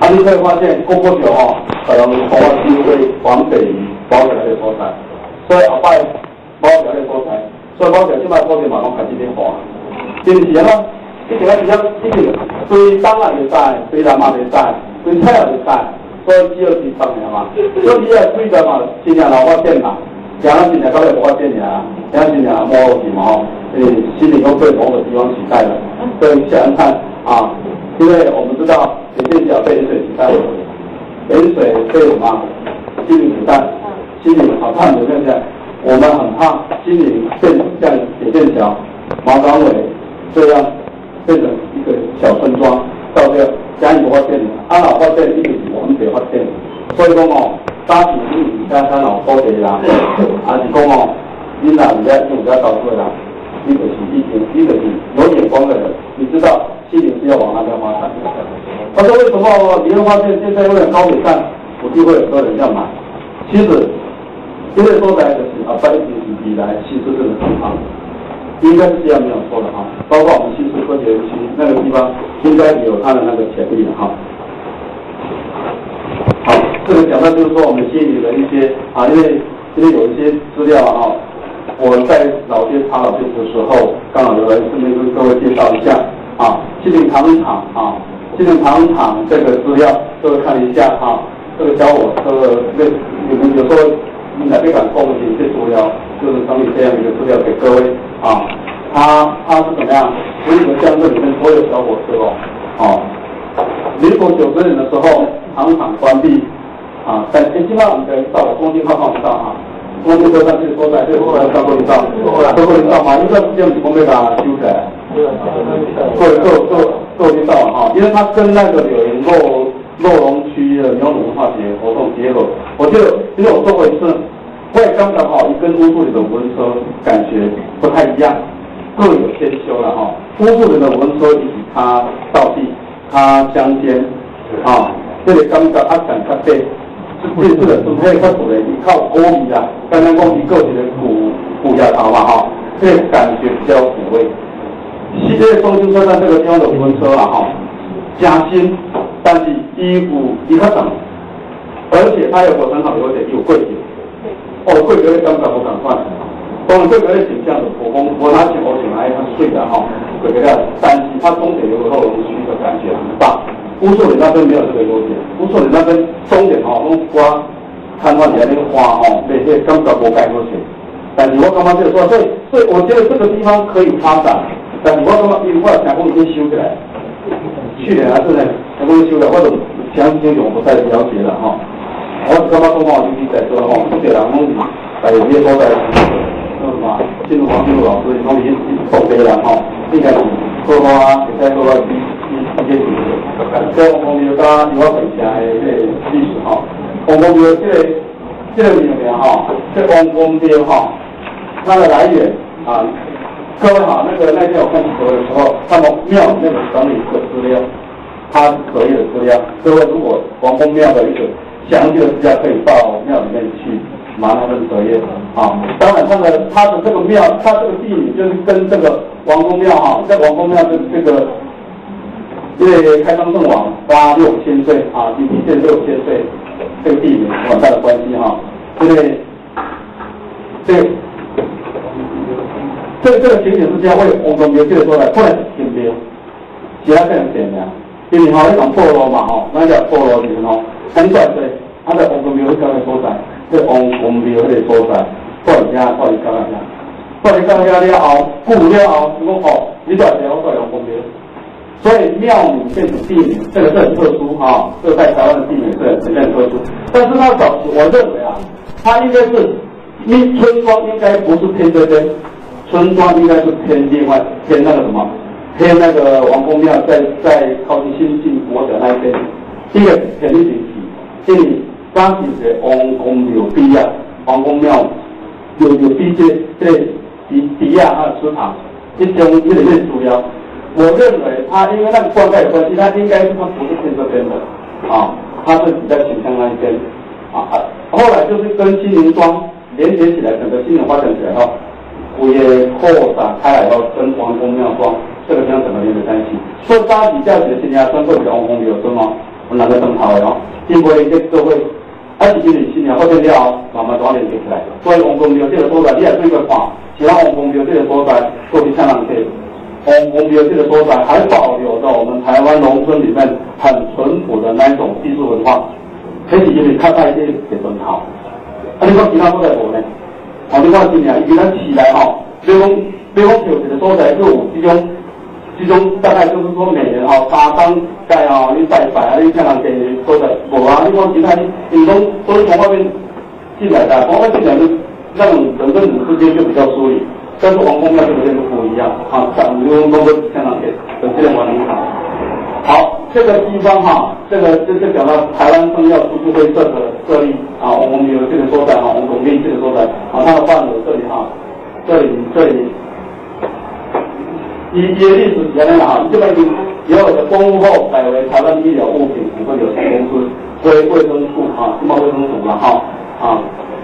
啊，你可以发现过不久哦，可能红花区会往北移，包起来的发展。所以后摆包条咧所在，所以包条即摆普遍嘛拢开始变化，是毋是啊？以前啊，只要以前对东也袂使，对南嘛袂使，对西也袂使，所以只有是东尔嘛。所以只要对的嘛，新年老发展嘛，其他新年搞来无发展尔，其他新年摸去嘛吼，诶，新年都被某个地方取代了。所以想想看啊，因为我们知道北京角被水取代了，北水被什么？心灵取代。心灵好看有没有这样？我们很怕心灵变像铁线桥、毛长尾这样变成一个小村庄，到这个嘉义发展，安老发展一定是我们北发展。所以讲哦，搭起心灵加安老高铁啦，还是讲哦，你哪人家用家搞出来啦？你就是一定，你就是有眼光的人，你知道心灵是要往那边发展。他说为什么你会发现现在为了高铁站，我就会有多人要买？其实。因为说来的是啊，百年以来其实是很好，应该是这样没有错的哈。包括我们新市科学区那个地方，应该有它的那个潜力的哈。好，这个讲到就是说我们心里的一些啊，因为因为有一些资料啊，我在老街查老街的时候，刚好有人顺便跟各位介绍一下啊，西宁糖厂啊，西宁糖厂这个资料各位看一下啊，这个教我这个那你们有时候。你哪边敢公布一些资料，就是整理这样一个资料给各位啊。它它是怎么样？为什么乡镇里面所有小火车哦，哦，民国九十年的时候，糖厂关闭啊，在哎，今晚我们到东京号号到啊，东京车站这所在，这后来到过一道，到过一道嘛，因为这时间我们没把修起来，做做做做一道哈，因为它跟那个柳营洛。洛龙区的牛文化节活动结合，我就因为我做过一次，外观的哈，跟乌树林的文车感觉不太一样，各有千秋了哈。乌树林的文车以及它道地，它乡间啊，这里感觉它感觉对，这次的准备较主的依靠锅米啊，刚刚讲一个是古古窑陶嘛哈，这感觉比较古味。西边中心车站这个地方的文车了哈，加新。但是衣服一较长，而且它有个很好的优点，有贵点。哦，贵格的感觉我赶快，当然贵格的形象的，我我我拿起我起来它碎的哈，贵格的，但是它中间有个后龙区的感觉，乌树林那边没有这个优点，乌树林那边终点哈，我刮看看起来那个花吼，那些根本无盖过去。但是我刚刚就说，所以所以我觉得这个地方可以发展，但我刚刚因为我想讲已经修起来，去年还是呢，才刚修的，或者详细情我不太了解了哈。我刚刚说话就是在说吼，这些人拢是在有些所在，那什么，进入黄金路老师，拢已经懂得了吼，应该是说话，也在说话。一些历史，在黄公庙加有我本家的这个历史哈，黄公庙这个这个名名哈，这黄公庙哈，它的来源啊，各位好，那个那天我看直播的时候，他们庙里面整理一个资料，他可以的资料，各位如果黄公庙的一个详细的资料，可以到庙里面去拿那份作业啊。当然，它的它的这个庙，它这个地名就是跟这个王公庙哈，在王公庙的这个。因为开漳圣王八六千岁啊，一线六千岁，这个地名很大的关系哈。因为这这这个情景是这样，为王公庙这个说来，后来天庙，其他更简单。因为哈，一种菠萝嘛哈，那叫菠萝林哦，很短的，它在王公庙这个所在，这王公庙这个所在，过来家过来家来家，过来家家了后，过了后，如果哦，一段时间我过王公庙。所以庙名变成地名，这个是很特殊哈，这个在台湾的地名是很很特殊。但是它早期，我认为啊，它应该是，因村庄应该不是偏这边，村庄应该是偏另外偏那个什么，偏那个王公庙在在靠近新进国的那一边。第一个肯定是是，这里当时的王公庙比啊，王公庙有有比这这比比啊它的祠堂，一种一点点主要。我认为他因为那个灌溉有关系，他应该是他不是偏这边的，啊，他是比较倾向那一边，啊，后来就是跟新林庄连接起来，整个新林发展起来后，也扩展开来后，跟王公庙庄这个地方怎么连接在一起？说扎底下的新林庄会比王公庙有吗？我哪个更好哟？经过一些社会，二十几年新年发展了，慢慢都连接起来。所以王公庙这个所在，你也注意看，其他王公庙这个所在过去相当可以。公公庙这个所在还保留着我们台湾农村里面很淳朴的那一种技术文化，可以给你看看一些给很好。啊，你讲其他所在无呢？啊，你看今年伊咱起来吼，比如讲，比如讲有一个所在就有这种，这种大概就是说每人吼三当盖吼，你拜拜啊，你看人给所在无啊？你讲其他你，你从都是从外面进来的，从外进来就那种人跟人之间就比较疏离。但是王公庙这个就不一样啊，讲刘公公相当给，本地人玩很好。这个地方哈，这个这是讲到台湾宗教读书会设的设立啊，我们有这个所在哈，我们总编这个所在啊，它的范围这里哈，这里这里，以一些历史原来哈，这边有的公务后改为台湾医疗物品股份有限公司归卫生处啊，这么卫生署了哈啊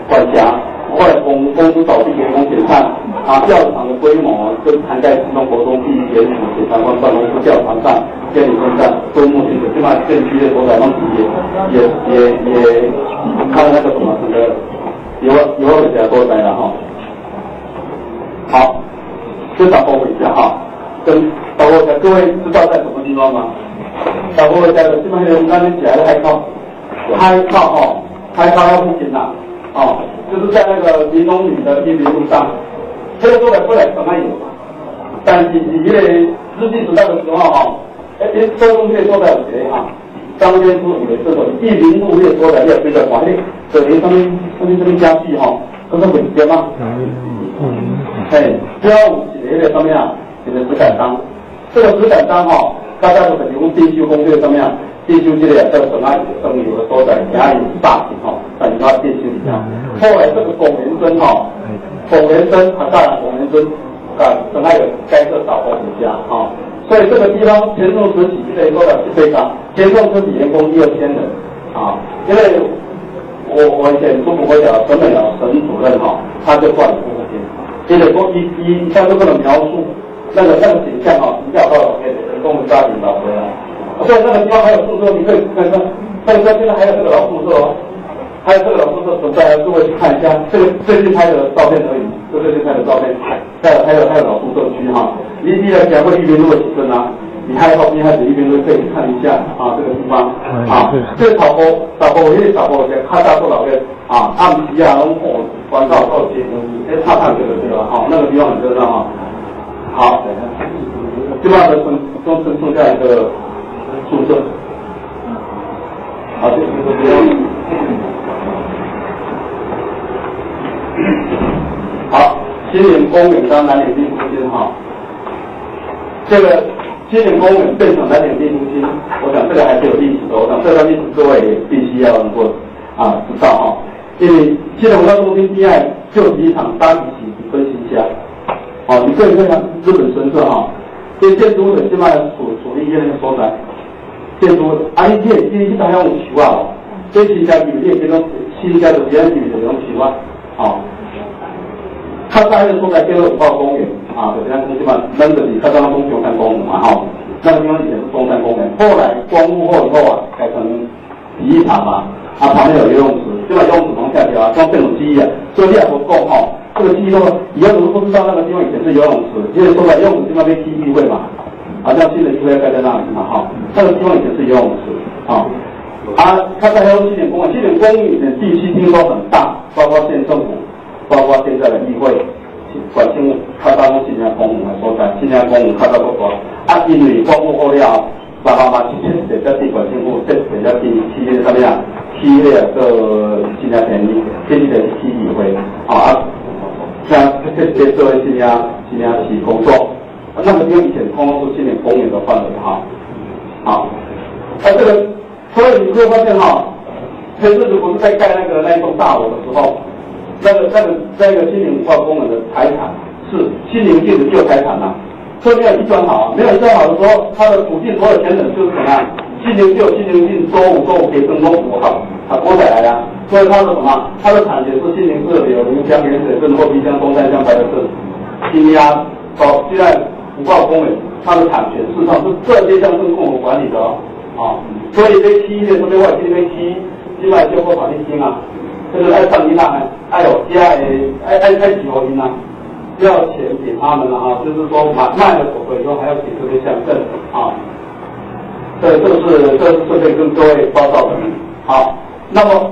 管辖。外公公司倒闭，员工解散，啊，教场的规模跟涵盖普通活动、地检署、检察官办公室、教堂上、监理分站、公墓性质，另外县区的所在东西也也也也看那个什么那个有有比较多在了哈。好，就打包回家哈，跟包括在各位知道在什么地方吗？打包回家的基本上那边起来的海靠，海靠哈，海靠要不行呐，哦。就是在那个民农女的一林路上，这个做的出来怎么有？但是你因为日记时代的时候哈，哎，收东西做的有谁啊？张天书以为这种一林路越说的越非常华丽，这里上面上面这边加戏哈，都是伪编吗？嗯，哎，标五写的上面啊，写的石敢当，这个石敢当哈，大家都肯定用电修攻略上面。电修这个叫什么？生有的所在，甲乙大型吼，等于他进修一样。后来这个龚元生吼，龚元珍啊，当然龚元生啊，等下有该设导播回家哈。所以这个地方田中时期可以说的是非常，田中时期员工一二千人啊。因为我我以前中国国小陈美瑶陈主任哈，他就管这个地方，接着说一一下就不能描述那个那个景象哈，比较到给人工家庭找回来。所以那个地方还有宿舍，你可以看看。所以说现在还有这个老宿舍哦，还有这个老宿舍存在，各位去看一下。这个最近拍的照片而已，就最近拍的照片。还有还有还有老宿舍区哈，你你来讲过一边路的起身啊？你还好，你还是一边都可以看一下啊，这个地方啊，这个草坡，草坡，因为草坡在看大多老的啊，暗时啊，拢火关照到结东西，哎，看看这个地方好，那个地方很热闹啊。好，基本上都剩都剩剩下一个宿舍。好，这个不用。好，新林公园到南岭地中心哈，这个。新林公园变成南岭地中心，我想这个还是有历史的。我想这段历史各位也必须要能够啊知道哈。因为新林文化中心第二就是一场大提琴分析家，哦，你可以看看日本神社哈，这建筑的基本上处处于一个所在，建筑啊，你这这一般用球啊，这新家比例这种新家的别人比的用球啊，哦，它在一个所在叫做文化公园。啊，这边东西嘛，那个你看到那中山公园嘛，哈，那个地方以前是中山公园，后来光复后以后啊，改成体育场嘛，啊，旁边有游泳池，就把游泳池弄下去啊，装这种记忆啊，所以你也不够哈，这个记忆说以后如果不知道那个地方以前是游泳池，因为说了游泳池那边记忆会嘛，啊，像新的聚会盖在那里嘛，哈，那个地方以前是游泳池，啊，啊，他在还有七点公园，七点公园的地区听说很大，包括县政府，包括现在的议会。管政较早拢新疆公园的所在，新疆公园较早不多。啊，因为光复后了，爸爸妈妈直接在地管政府，直接在地去那个什么呀？去那个新疆便宜，这是去议会啊，像直接做新疆新疆市工作。那个地方以前通通是心灵公园的范围哈。好，啊这个，所以你会发现哈，前阵子不是在盖那个那一栋大楼的时候。那个、那个、那个心灵文化功能的财产是心灵界的旧财产呐，所以没有一装好啊，没有一装好的时候，他的土地所有权人就是什么？心灵旧、心灵性、周五、周五给征收五号，它拨下来呀，所以他的什么？他的产权是心灵社有临江、原水镇、货币江、东山江、白的镇、新压到现在文化公园，它的产权事实上是这些乡镇共同管理的啊，所以这七的这边外这边七，另外就过法律金啊。就是爱上音呐，爱有第二，爱爱爱几何音呐，要钱给他们了哈，就是说买卖了狗以后还要给这些乡镇啊。这这是这是顺便跟各位报告的。好，那么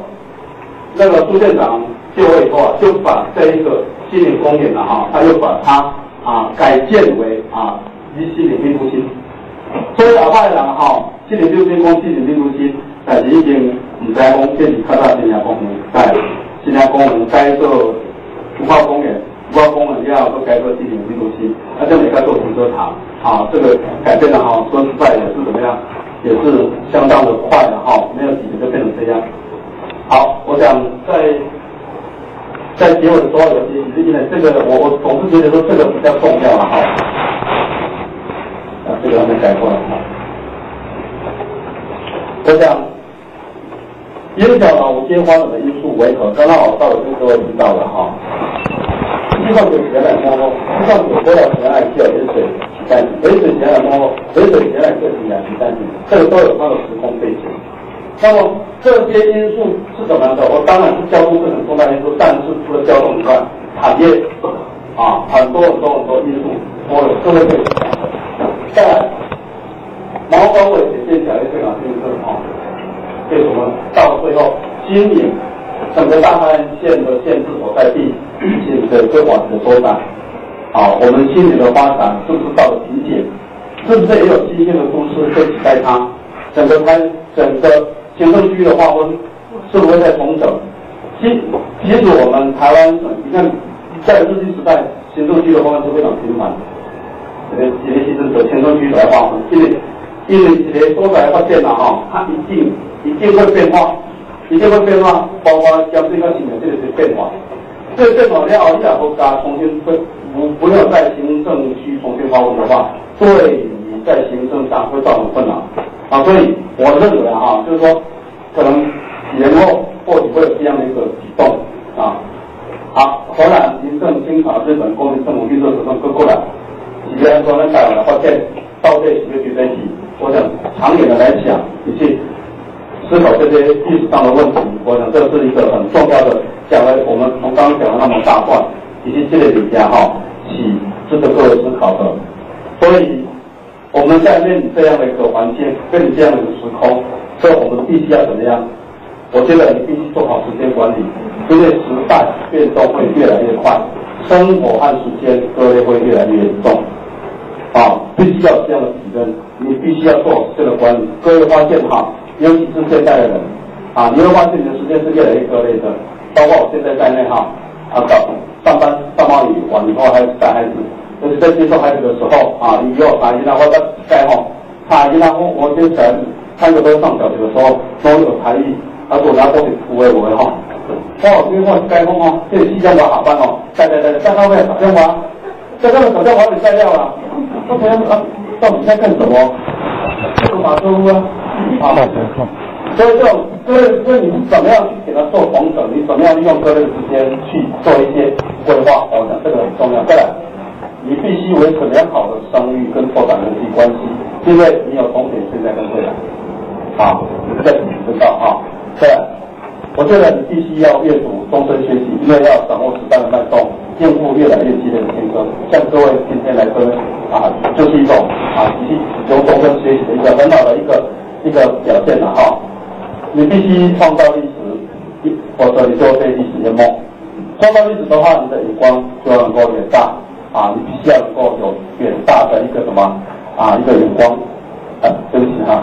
那个朱县长就我以后啊，就把这一个心灵公园了哈，他又把它啊改建为啊一心灵病中心。所以老派人哈，心灵病中心、心灵病中心，但是已经。唔知讲建立较大新疆公园，在新疆公园该做文化公园，文化公园以后都该做地理记录器，而且也该做停车场。啊，这个改变的哈，说实在也是怎么样，也是相当的快的哈，没有几年就变成这样。好，我想在在结尾的时候有些提醒呢，这个我我总是觉得说这个比较重要了哈。啊，这个还没改过来哈。我想。影响老街发的因素为何？刚刚我稍微跟各位提到了哈，西藏有前来过后，西藏有多少前来需要盐水取代盐水前来过后，盐水前来就提两取代这个都有它的时空背景。那么这些因素是怎么样的？我当然是交通是很重要因素，但是除了交通以外，产业啊，很多很多很多因素都有社会背景。在毛高伟写建起来非常清楚啊。为什么到最后经营整个大汉县的县治所在地，现在规划的所在，啊，我们经营的发展是不是到了瓶颈？是不是也有新兴的公司可以取代它？整个开整个行政区域的划分是不会再重整？即即使我们台湾省，你看在日据时代，行政区域的划分是非常频繁，这个这个行政的行政区来划分，因为因为这些所在发现了哈，它一定。一定会变化，一定会变化，包括将这个新的这个是变化。这个变化了后，你两国家重新分，不不要在行政区重新划分的话，对在行政上会造成困难。啊，所以我认为啊，就是说，可能几年后或许会有这样的一个举动啊。好，荷兰、行政、清朝、日本、国民政府运作活动各过来，几个人说那，台湾的发现到这几个区分析，我想长远的来讲，你去。思考这些历史上的问题，我想这是一个很重要的，讲了我们从刚刚讲的那么大段，以及这个底下哈，起值得各位思考的。所以我们在面临这样的一个环境，面临这样的一个时空，所以我们必须要怎么样？我觉得你必须做好时间管理，因为时代变动会越来越快，生活和时间割裂会越来越严重。啊，必须要这样的体认，你必须要做这个管理。各位发现哈，尤其是现在的人，啊，你会发现你的时间是越来越割裂的，包括我现在在内哈，啊，搞上班上班以完以后还带孩子，就是在接送孩子的时候啊，以后啊，然后在在吼，啊，然后我就想看个都上小学的时候都有才艺，啊，我拿过去扶诶我哈，哦，因为我该工哦，这西江我好班哦，在在在在后面打电话。在那个手在碗里晒掉了，说朋友啊，到底在干什么？做马车屋啊，啊，所以这种各类，所以你是怎么样去给他做同整？你怎么样利用各类时间去做一些规划？我讲这个很重要。再来，你必须维持良好的商誉跟拓展人际关系，因为你有风险现在跟未来，啊，这你知道啊。对，我觉得你必须要阅读，终身学习，因为要掌握时代的脉动。应付越来越激烈的竞争，像各位今天来说啊，就是一种啊，其实由终身学习的一个很好的一个一个表现了哈。你必须创造历史，否则你就会被历史淹没。创造历史的话，你的眼光就能够远大啊，你必须要能够有远大的一个什么啊，一个眼光。啊，对不起哈。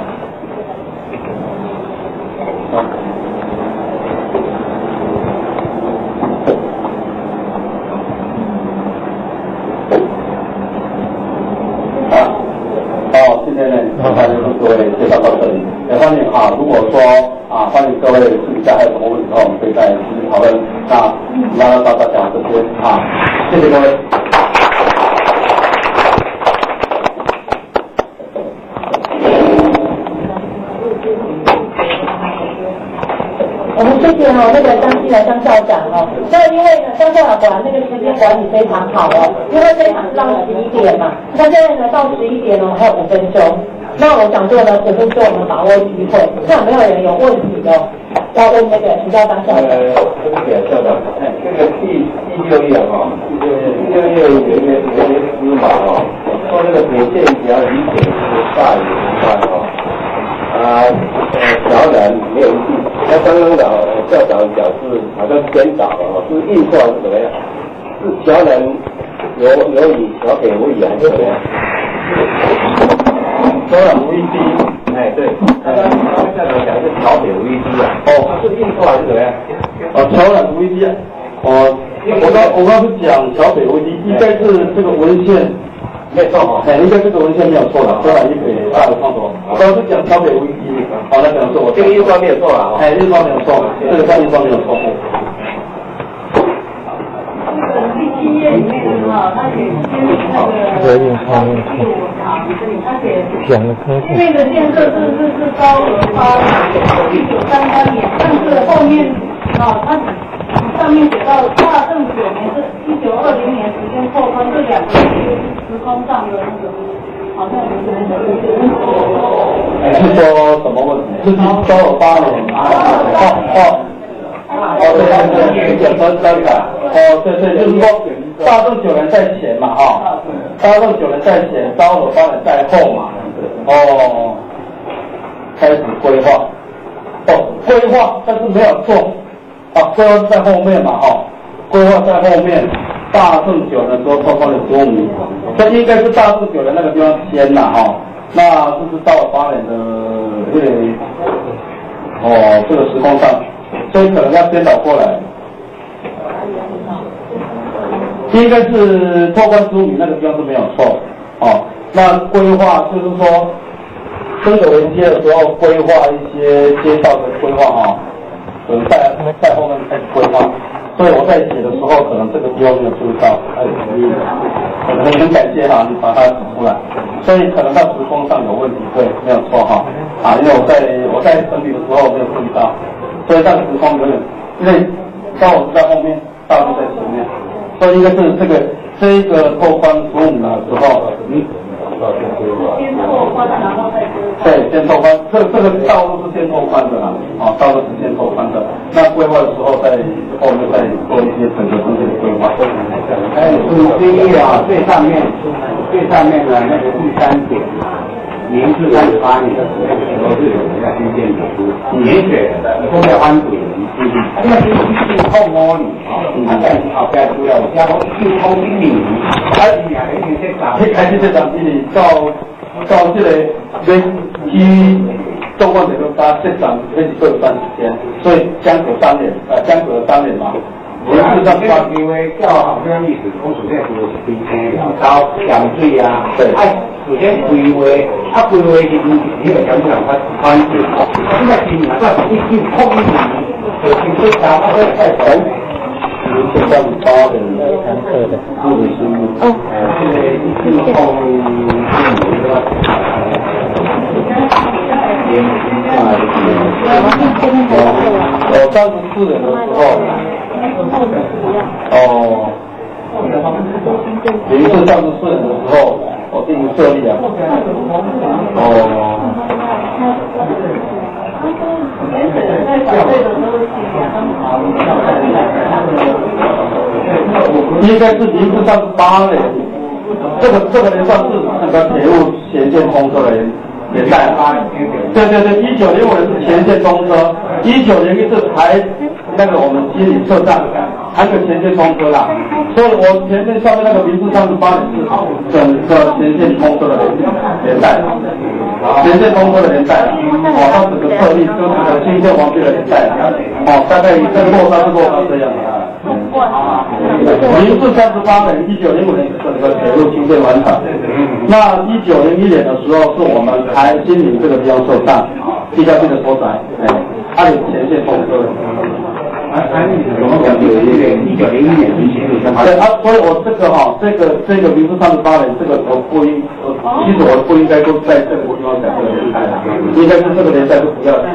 那就跟各位介绍到这里。也欢迎啊，如果说啊，欢迎各位私底下还有什么问题的话，我们可以再继续讨论。那那大家讲这些啊，谢谢各位。我们谢谢哈那个张新来张校长哦。那因为呢，张校长果然那个时间管理非常好哦，因为这场是到十一点嘛，那现在呢到十一点哦还有五分钟。那我想做呢，只是说我们把握机会，看有没有人有问题的，要问那个徐校长校长。呃，这个校长，哎，这个第第六页哈，第六页第六页有一个有一个司马哈，说那个北线条理解是大于大哈，啊，呃，条然没有意那刚刚的校长表示好像颠倒了，是印错是怎么样？是条然有有以条给无以还是怎么样？桥梁无一滴，哎对，刚刚刚刚校长讲是桥北无一滴啊，哦，是印错还是怎么样？哦，桥梁无一滴，哦，我刚我刚是讲桥北无一滴，应该是这个文献没错哈，哎，应该这个文献没有错的，当然也可以北二的创作，我刚是讲好，那可能是我这个印刷没有错啊，哎，印刷没有错，这个在印刷没有错。第七页里面哈，他写那个第五行这里他写那个建设是是是高额发展，一九三三年，但是后面啊，他上面写到大正九年是一九二零年时间拓宽，这两个是时空上的那个好像有点是说什么问题？是高尔八年哦哦。哦，对对对，一九三三的，哦，对对，就是说大众九年在前嘛，哈，大众九年在前，高和八年在后嘛，哦，开始规划，哦，规划，但是没有做，啊，规划在后面嘛，哈，规划在后面，大正九年多拓宽了十五米，这应该是大正九的那个地方先了，哈，那就是到了八年的这个，哦，这个时空上。所以可能要颠倒过来，应该是拓宽书米那个地方是没有错，哦，那规划就是说，分走连接的时候规划一些街道的规划哈，可能在在后面开始规划，所以我在写的时候可能这个地方没有注意到，哎，很很感谢哈，你把它指出来，所以可能到时空上有问题，对，没有错哈，啊，因为我在我在整理的时候没有注意到。所以到时空有点，因为高我是在后面，大陆在前面，所以应该是这个这一个拓宽十五的时候，嗯，先拓宽，然后再。对，先拓宽，这这个道路是先拓宽的啦，啊，道路是先拓宽的，那规划的时候再后面再做一些整个东西的规划。哎，注意啊，最上面最上面的那个第三点，明治三十八年的时候是有人在新建的书，年写的，后面安主人，那是一九五五年，啊，但是后边主要加到一九五一年，开始廿零年这张，开始这张是到到这个连去中国这个把这张开始做一段时间，所以相隔三年，呃，相隔三年嘛。我是这个因为教好像历史，我首先是冰天了，到江水啊，对哎，首先规划，啊规划是你个江水它宽水，现在今年个一九五一年，就听说咱们在在这张八的参课的或者是呃，这个一九五一年的我三十四年的时候，哦，也是三十四年的时候，我进行设立啊。哦，应该是民国三十八年，这个这个人算是那个铁路全线通车的年年代。对对对，一九零五年是全线通车，一九零一是才那个我们心理车站还有前线通车啦，所以我前面上面那个名字三十八年是整个前线通车的年代，前线通车的年代，哦，它整个设立就整个新建完毕的年代，哦，大概跟落山是落山这样的。民治三十八年，一九零五年整个铁路新建完成。那一九零一年的时候，是我们台新林这个地方受站，地下性的所在，哎，它有前线通车。我们讲九一九零一年以前，对啊，所以我这个哈、这个这个民治三十八年，这个我不应，我其实我不应该都在这个地方讲这个年代的，应该是这个年代都不要写，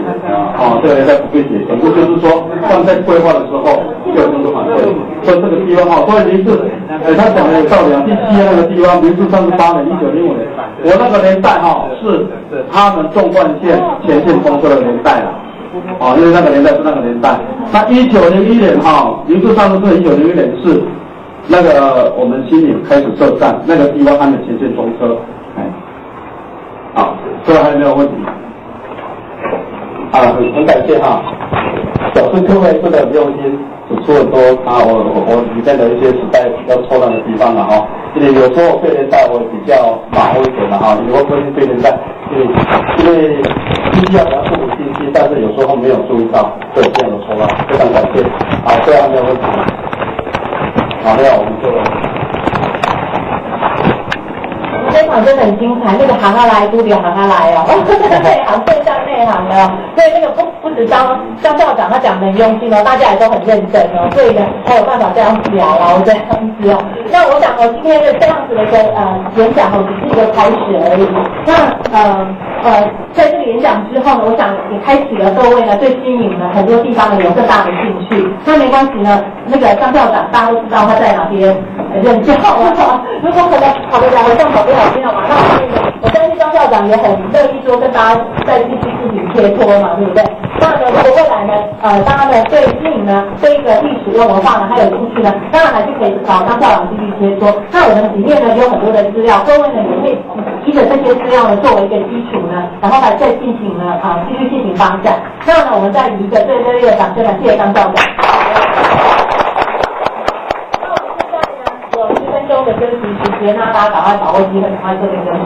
哦，这个年代不必写，不过就是说放在规划的时候就有这个反对，所以这个地方哈、所以民治，呃，他讲的有道理啊，第七那个地方，民治三十八年，一九零五年，我那个年代哈、是他们纵贯线前线通车的年代了。哦，因为那个年代是那个年代。那一九零一年哈，民治上市是一九零一年是那个我们新里开始设站，那个地方还没前线通车。哎，好，这个还有没有问题？啊，很很感谢哈，表示各位真的很用心，指出很多啊，我我我里面的一些时代比较错乱的地方了哈。因为有时候对年代我比较马虎一点了哈，因为我不是对年代，因为因为必须要描述信息，但是有时候没有注意到，对这样的错乱，非常感谢。好，这样没有问题。好，那我们就。这场真的很精彩，那个行啊来，都得行啊来哦，内行更像内行的。所以那个不不止张张校长他讲的很用心哦，大家也都很认真哦，所以呢才有办法这样子聊哦，这样子哦。那我想我，今天的这样子的一个呃演讲哦，只是一个开始而已。那呃呃，在这个演讲之后呢，我想也开启了各位呢对新颖的很多地方呢有更大的兴趣。那没关系呢，那个张校长大家都知道他在哪边任教。如果可能跑得来，像跑不了没有嘛，那我相信张校长也很乐意说跟大家再继续进行切磋嘛，对不对？那呢，如果未来呢，呃，大家呢对新颖呢对一个历史跟文化呢还有兴趣呢，当然还是可以找张校长继续切磋。那我们里面呢有很多的资料，各位呢也可以依着这些资料呢作为一个基础呢，然后来再进行呢啊继续进行发展。那呢，我们再以一个最热烈的掌声来谢谢张校长。有十分钟的休息时间，那大家赶快把握机会，赶快做这个休息。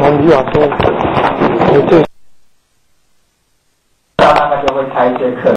我们要说，这。大概就会开一些课。